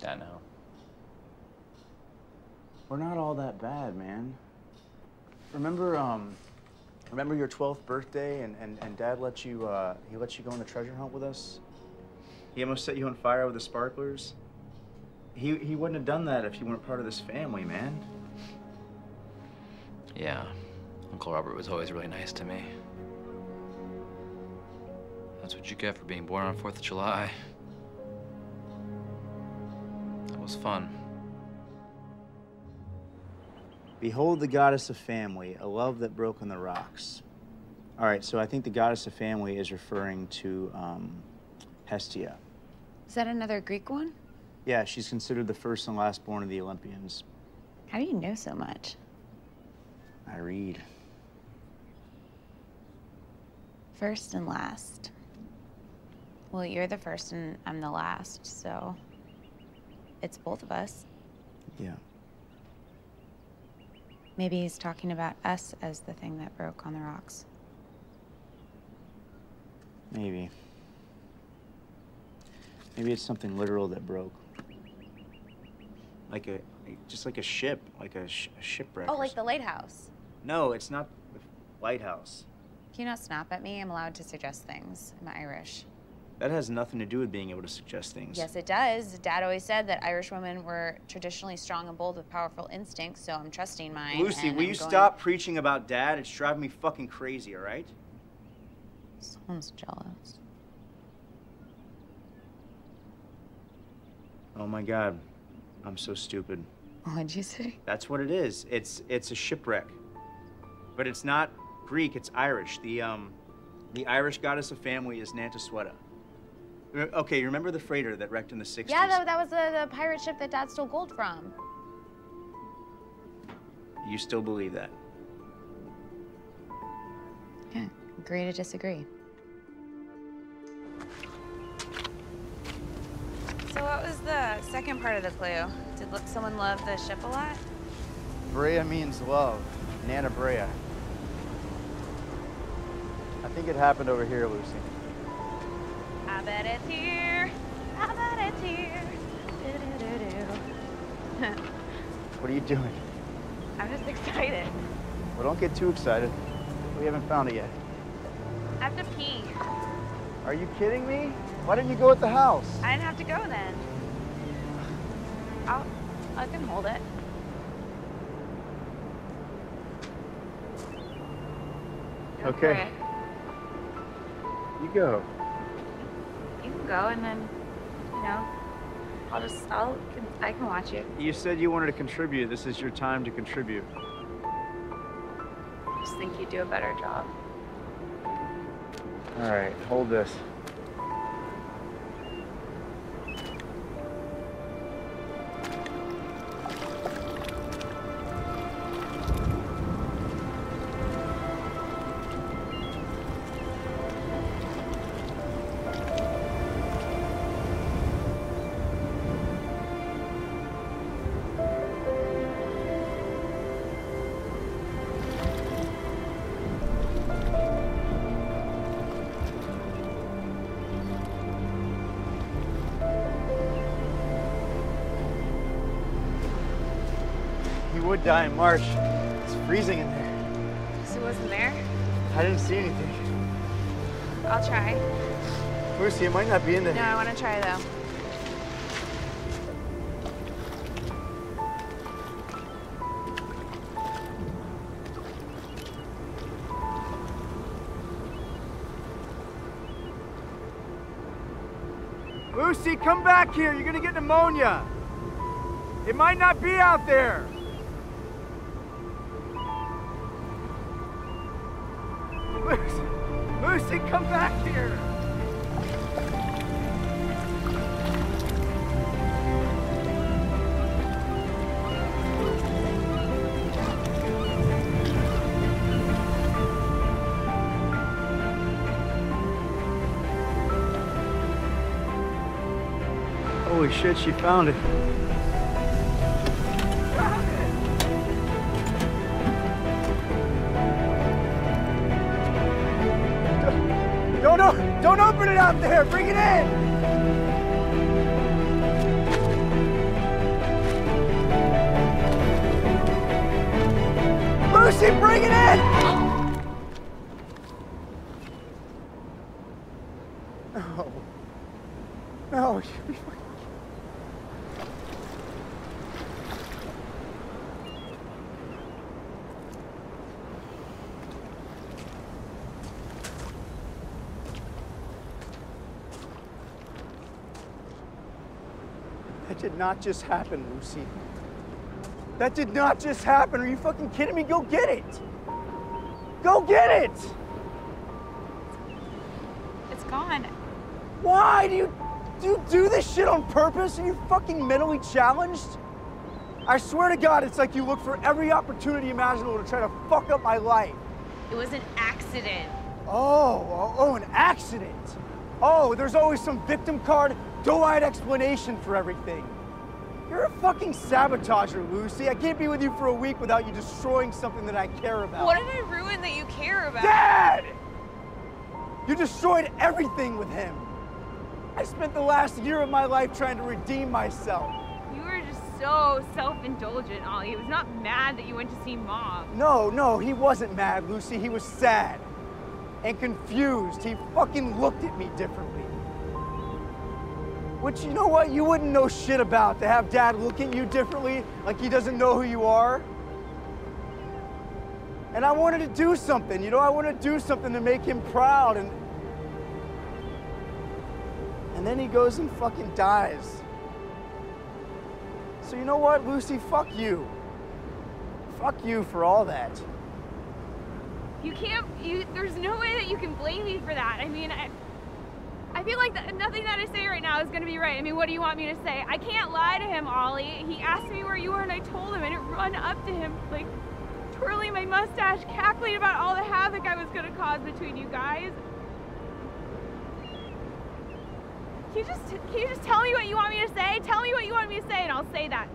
I know. We're not all that bad, man. Remember, um, remember your 12th birthday and, and, and dad let you, uh, he let you go on the treasure hunt with us? He almost set you on fire with the sparklers? He, he wouldn't have done that if you weren't part of this family, man. Yeah, Uncle Robert was always really nice to me. That's what you get for being born on 4th of July. That was fun. Behold the goddess of family, a love that broke on the rocks. All right, so I think the goddess of family is referring to um, Hestia. Is that another Greek one? Yeah, she's considered the first and last born of the Olympians. How do you know so much? I read. First and last. Well, you're the first and I'm the last, so it's both of us. Yeah. Maybe he's talking about us as the thing that broke on the rocks. Maybe. Maybe it's something literal that broke. Like a, just like a ship, like a, sh- a shipwreck. Oh, like the lighthouse. No, it's not the lighthouse. Can you not snap at me? I'm allowed to suggest things. I'm Irish. That has nothing to do with being able to suggest things. Yes, it does. Dad always said that Irish women were traditionally strong and bold with powerful instincts, so I'm trusting mine. Lucy, will I'm you going- stop preaching about dad? It's driving me fucking crazy, all right? Someone's jealous. Oh my god. I'm so stupid. What'd you say? That's what it is. It's it's a shipwreck. But it's not Greek, it's Irish. The um the Irish goddess of family is Nantasweta. Okay, you remember the freighter that wrecked in the 60s? Yeah, that, that was the, the pirate ship that Dad stole gold from. You still believe that? Yeah, agree to disagree. So what was the second part of the clue? Did someone love the ship a lot? Brea means love. Nana Brea. I think it happened over here, Lucy. I bet it's here. I bet it's here. Do-do-do-do. *laughs* What are you doing? I'm just excited. Well, don't get too excited. We haven't found it yet. I have to pee. Are you kidding me? Why didn't you go at the house? I didn't have to go then. I'll, I can hold it. Go Okay. it. You go. You can go and then, you know, I'll just, I'll, I can watch you. You said you wanted to contribute. This is your time to contribute. I just think you do a better job. All right, hold this. Die in March. It's freezing in there. So it wasn't there? I didn't see anything. I'll try. Lucy, it might not be in there. No, I want to try though. Lucy, come back here. You're gonna get pneumonia. It might not be out there. She found it. Don't, o- don't open it out there. Bring it in. Lucy, bring it in. Not just happen, Lucy. That did not just happen. Are you fucking kidding me? Go get it. Go get it. It's gone. Why do you do you do this shit on purpose? Are you fucking mentally challenged? I swear to God, it's like you look for every opportunity imaginable to try to fuck up my life. It was an accident. Oh, oh, oh, an accident. Oh, there's always some victim card, doe-eyed explanation for everything. Fucking sabotager, Lucy. I can't be with you for a week without you destroying something that I care about. What did I ruin that you care about? Dad! You destroyed everything with him. I spent the last year of my life trying to redeem myself. You were just so self-indulgent, Ollie. He was not mad that you went to see mom. No, no, he wasn't mad, Lucy. He was sad and confused. He fucking looked at me differently. Which, you know what, you wouldn't know shit about to have dad look at you differently, like he doesn't know who you are. And I wanted to do something, you know, I wanted to do something to make him proud, and. And then he goes and fucking dies. So, you know what, Lucy, fuck you. Fuck you for all that. You can't. You. There's no way that you can blame me for that. I mean, I. I feel like that, nothing that I say right now is going to be right. I mean, what do you want me to say? I can't lie to him, Ollie. He asked me where you were, and I told him, and it run up to him, like, twirling my mustache, cackling about all the havoc I was going to cause between you guys. Can you just can you just tell me what you want me to say? Tell me what you want me to say, and I'll say that.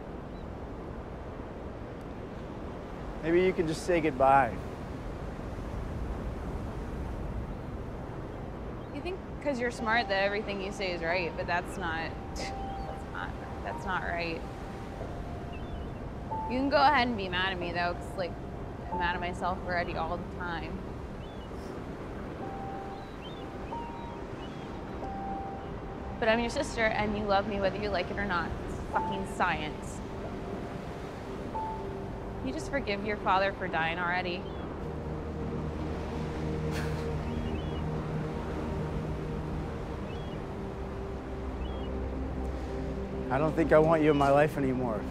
Maybe you can just say goodbye. You think because you're smart that everything you say is right, but that's not. That's not. That's not right. You can go ahead and be mad at me though, because like I'm mad at myself already all the time. But I'm your sister, and you love me whether you like it or not. It's fucking science. You just forgive your father for dying already. I don't think I want you in my life anymore.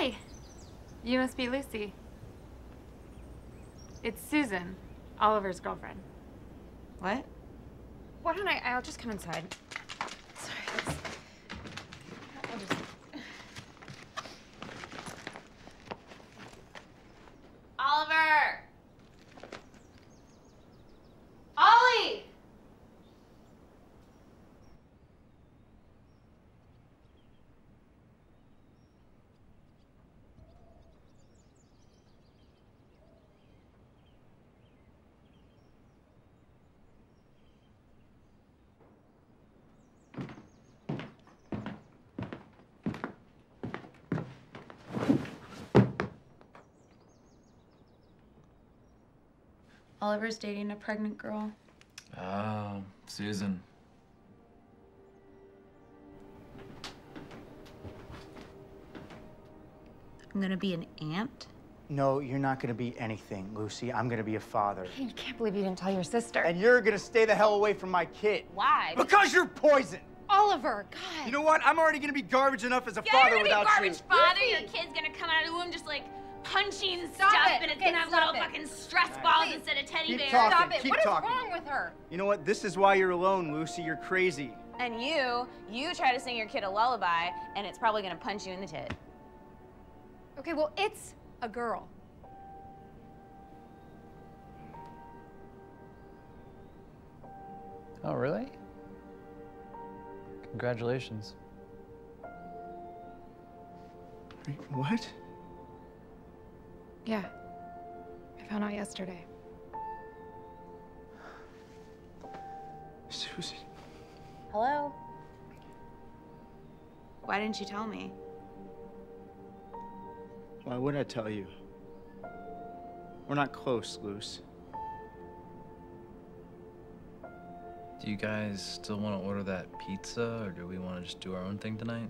Hi. You must be Lucy. It's Susan, Oliver's girlfriend. What? Why don't I? I'll just come inside. Sorry. it's- I'll just- Oliver! Ollie! Oliver's dating a pregnant girl. Oh, Susan. I'm gonna be an aunt. No, you're not gonna be anything, Lucy. I'm gonna be a father. You can't believe you didn't tell your sister. And you're gonna stay the hell away from my kid. Why? Because you're poison. Oliver, God. You know what? I'm already gonna be garbage enough as a Yeah, father you. You're gonna without be garbage you. father. Your kid's gonna come out of the womb just like punching Stop stuff, it. and it's Okay, gonna have little it. fucking stress balls instead of teddy Keep bears. talking. Stop it. Keep What is talking. wrong with her? You know what? This is why you're alone, Lucy. You're crazy. And you, you try to sing your kid a lullaby, and it's probably gonna punch you in the tit. Okay, well, it's a girl. Oh, really? Congratulations. What? Yeah. I found out yesterday. Susan. Hello? Why didn't you tell me? Why would I tell you? We're not close, Luce. Do you guys still want to order that pizza, or do we want to just do our own thing tonight?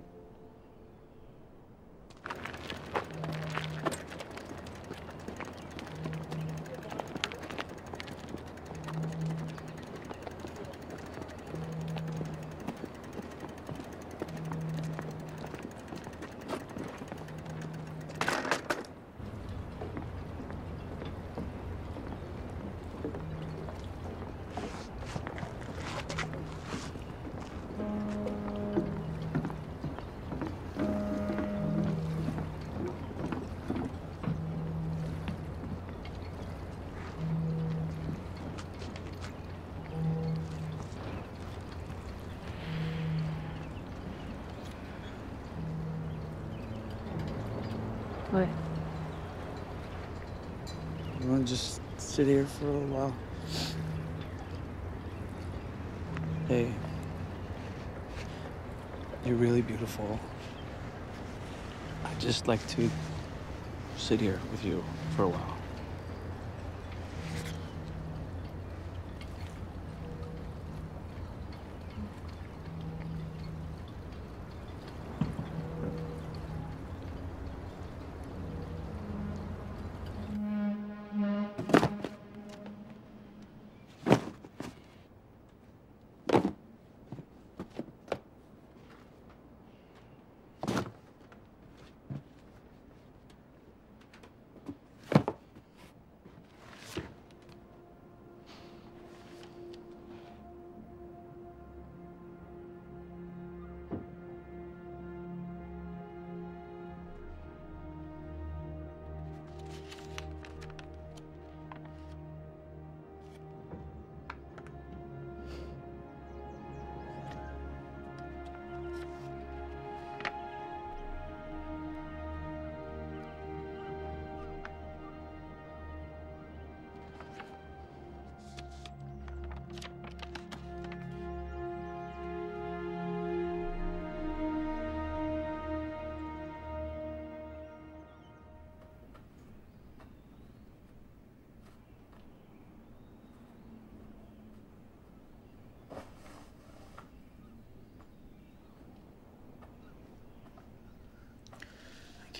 Sit here for a little while? Hey. You're really beautiful. I'd just like to sit here with you for a while.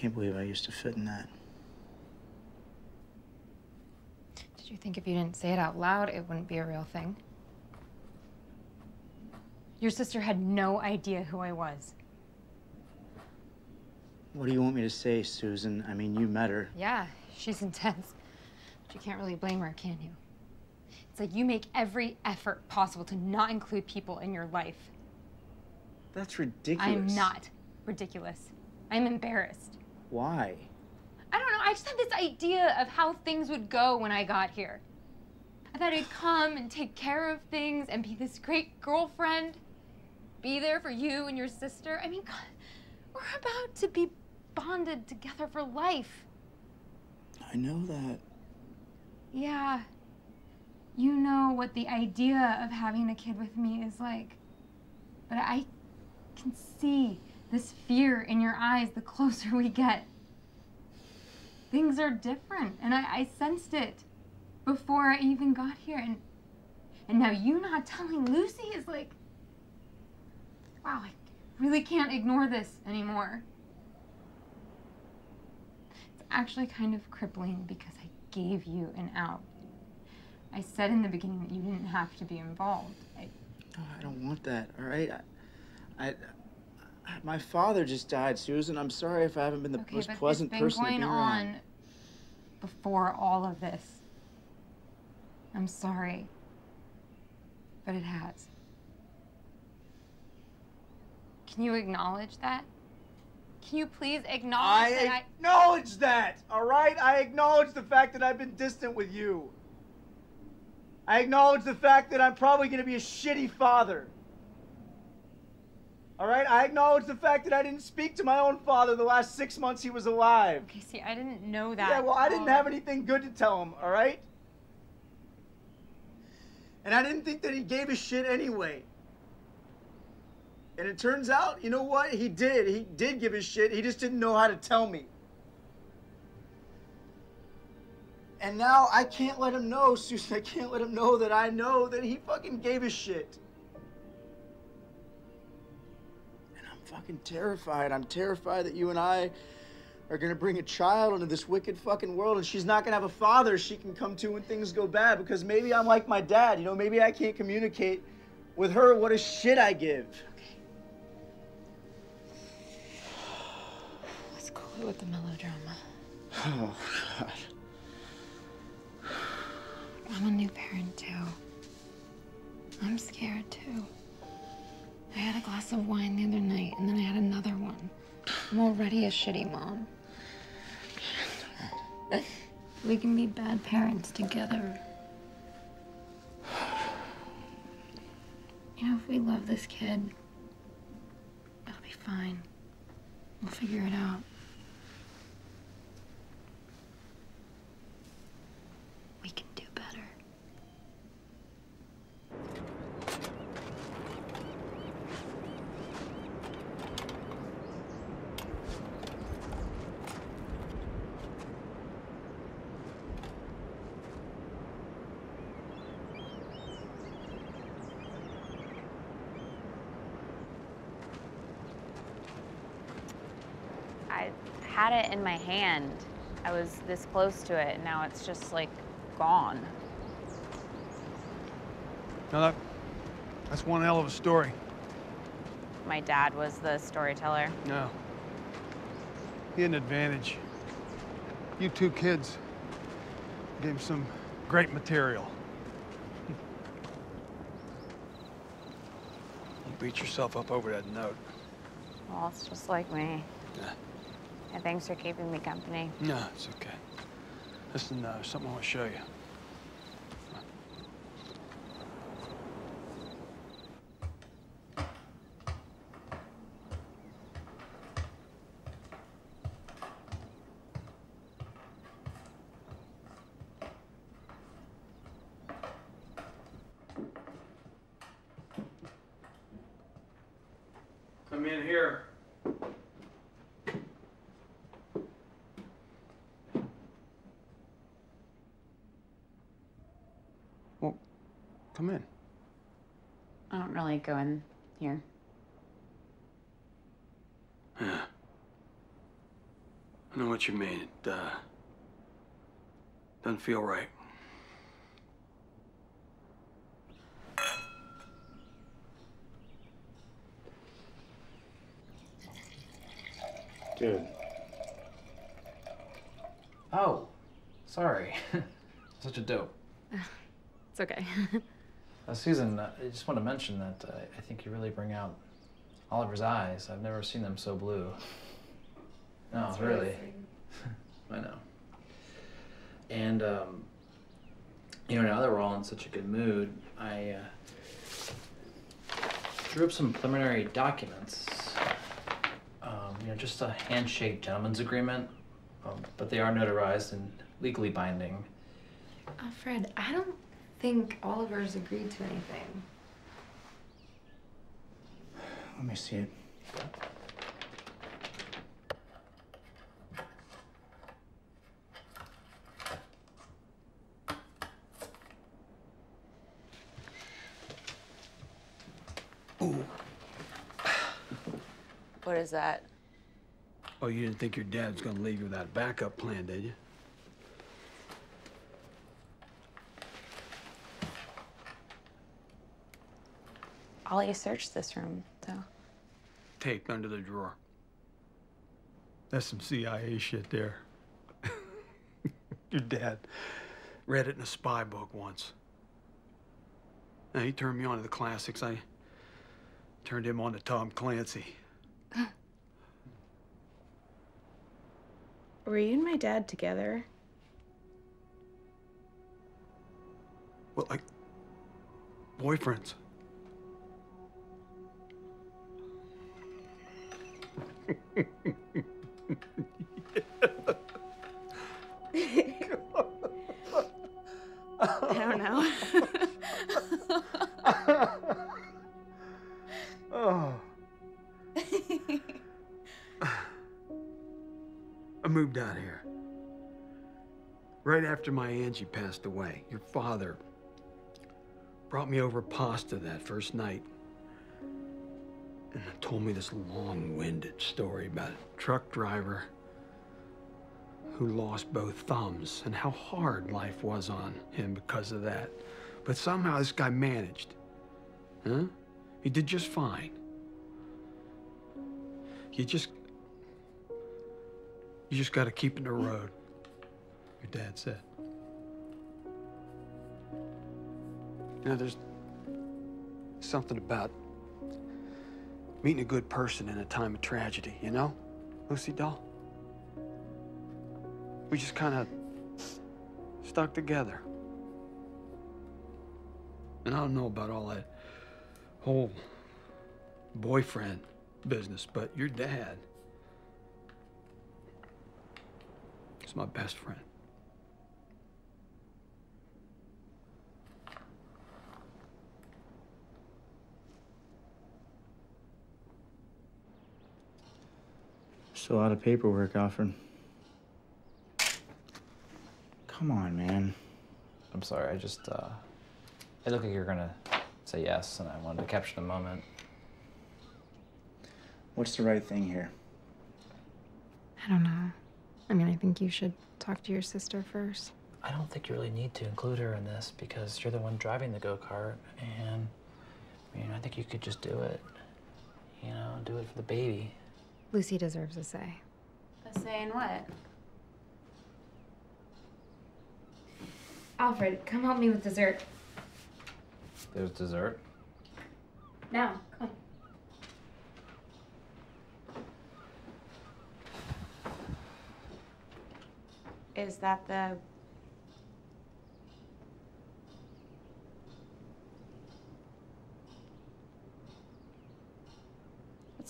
Can't believe I used to fit in that. Did you think if you didn't say it out loud, it wouldn't be a real thing? Your sister had no idea who I was. What do you want me to say, Susan? I mean, you met her. Yeah, she's intense. But you can't really blame her, can you? It's like you make every effort possible to not include people in your life. That's ridiculous. I'm not ridiculous. I'm embarrassed. Why? I don't know. I just had this idea of how things would go when I got here. I thought I'd come and take care of things and be this great girlfriend, be there for you and your sister. I mean, God, we're about to be bonded together for life. I know that. Yeah. You know what the idea of having a kid with me is like. But I can see this fear in your eyes the closer we get. Things are different, and I, I sensed it before I even got here. And and now you not telling Lucy is like, wow, I really can't ignore this anymore. It's actually kind of crippling because I gave you an out. I said in the beginning that you didn't have to be involved. I, No, I don't want that. All right. I, I- my father just died, Susan. I'm sorry if I haven't been the okay, most but pleasant it's been person to going be on around. before all of this. I'm sorry, but it has. Can you acknowledge that? Can you please acknowledge that I I? acknowledge that. All right. I acknowledge the fact that I've been distant with you. I acknowledge the fact that I'm probably going to be a shitty father. All right. I acknowledge the fact that I didn't speak to my own father the last six months he was alive. Okay, see, I didn't know that. Yeah, well, I didn't have anything good to tell him, all right? And I didn't think that he gave a shit anyway. And it turns out, you know what? He did. He did give a shit. He just didn't know how to tell me. And now I can't let him know, Susan. I can't let him know that I know that he fucking gave a shit. Fucking terrified. I'm terrified that you and I are gonna bring a child into this wicked fucking world and she's not gonna have a father she can come to when things go bad because maybe I'm like my dad, you know, maybe I can't communicate with her what a shit I give. *sighs* Let's call it with the melodrama. Oh, God. I'm a new parent too. I'm scared too. I had a glass of wine the other night and then I had another one. I'm already a shitty mom. We can be bad parents together. You know, if we love this kid, it'll be fine. We'll figure it out. We can do better. I had it in my hand. I was this close to it, and now it's just like gone. Now that, that's one hell of a story. My dad was the storyteller. No. He had an advantage. You two kids gave him some great material. You beat yourself up over that note. Well, it's just like me. Yeah. And thanks for keeping me company. No, it's okay. Listen, uh, something I want to show you. Come in. I don't really go in here. Yeah. I know what you mean. It uh, doesn't feel right. Dude. Oh, sorry. *laughs* Such a dope. It's okay. *laughs* Uh, Susan, uh, I just want to mention that uh, I think you really bring out Oliver's eyes. I've never seen them so blue. No, That's really really. *laughs* I know. And, um, you know, now that we're all in such a good mood, I uh, drew up some preliminary documents. Um, you know, just a handshake gentleman's agreement, um, but they are notarized and legally binding. Alfred, I don't think Oliver's agreed to anything. Let me see it. What is that? Oh, you didn't think your dad was gonna leave you without a backup plan, did you? Ollie searched this room, so. Taped under the drawer. That's some CIA shit there. *laughs* your dad read it in a spy book once. Now, he turned me on to the classics. I turned him on to Tom Clancy. *gasps* Were you and my dad together? Well, like, boyfriends. I don't know. oh. *sighs* I moved out here. Right after my Angie passed away, your father brought me over pasta that first night and told me this long-winded story about a truck driver who lost both thumbs and how hard life was on him because of that. But somehow this guy managed. Huh? He did just fine. You just... You just gotta keep in the road, your dad said. You know, there's something about meeting a good person in a time of tragedy, you know, Lucy doll? We just kind of stuck together. And I don't know about all that whole boyfriend business, but your dad is my best friend. Still a lot of paperwork, Alfred. Come on, man. I'm sorry, I just, uh, it looked like you were gonna say yes, and I wanted to capture the moment. What's the right thing here? I don't know. I mean, I think you should talk to your sister first. I don't think you really need to include her in this because you're the one driving the go-kart, and, I mean, I think you could just do it. You know, do it for the baby. Lucy deserves a say. A say in what? Alfred, come help me with dessert. There's dessert. Now, come. Is that the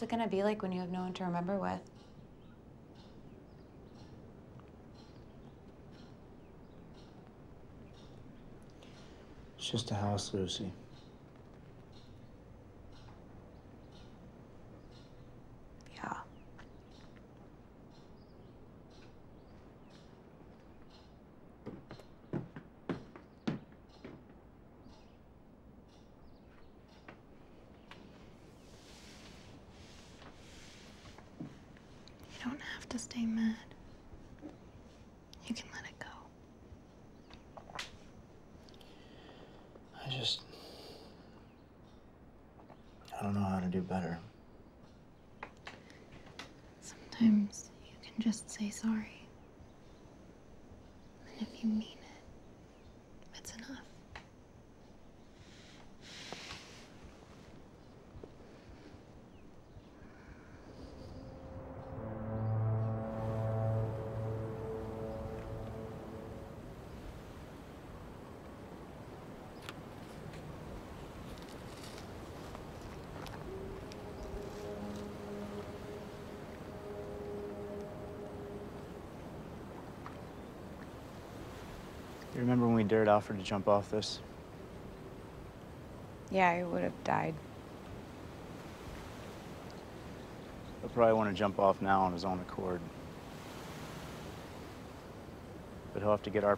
What's it gonna be like when you have no one to remember with? It's just a house, Lucy. Yeah. You don't have to stay mad. You can let it go. I just. I don't know how to do better. Sometimes you can just say sorry. And if you mean it, it's enough. You remember when we dared Alfred to jump off this? Yeah, I would have died. He'll probably want to jump off now on his own accord. But he'll have to get our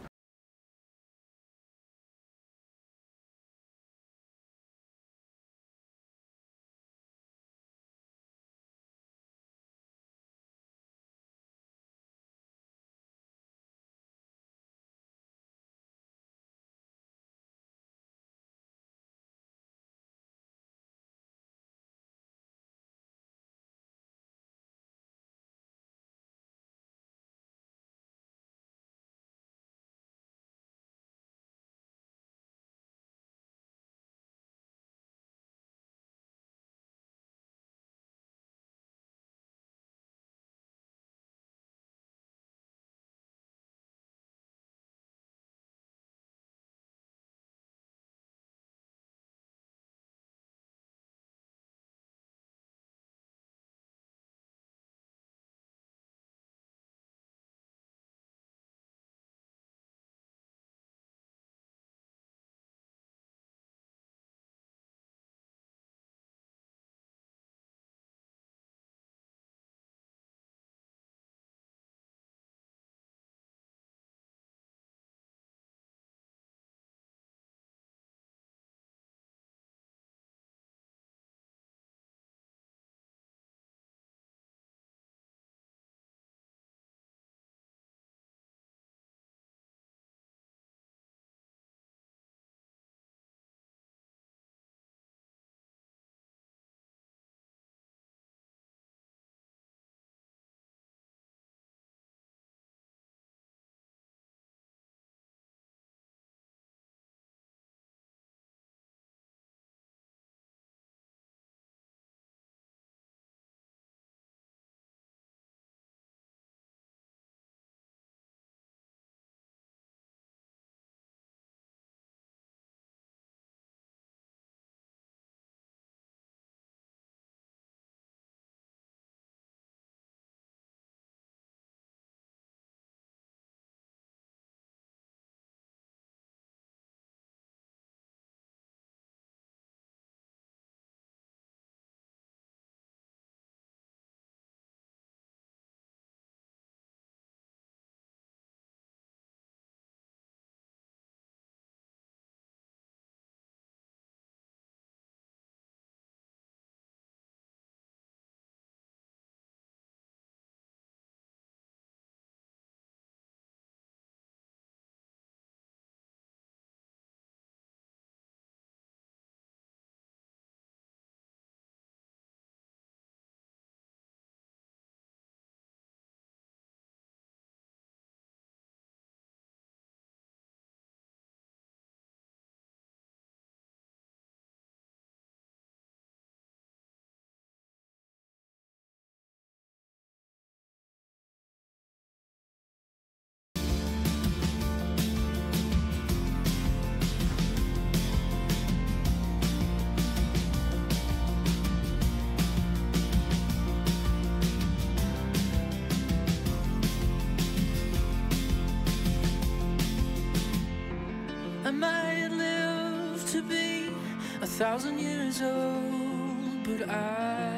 thousand years old, but I'll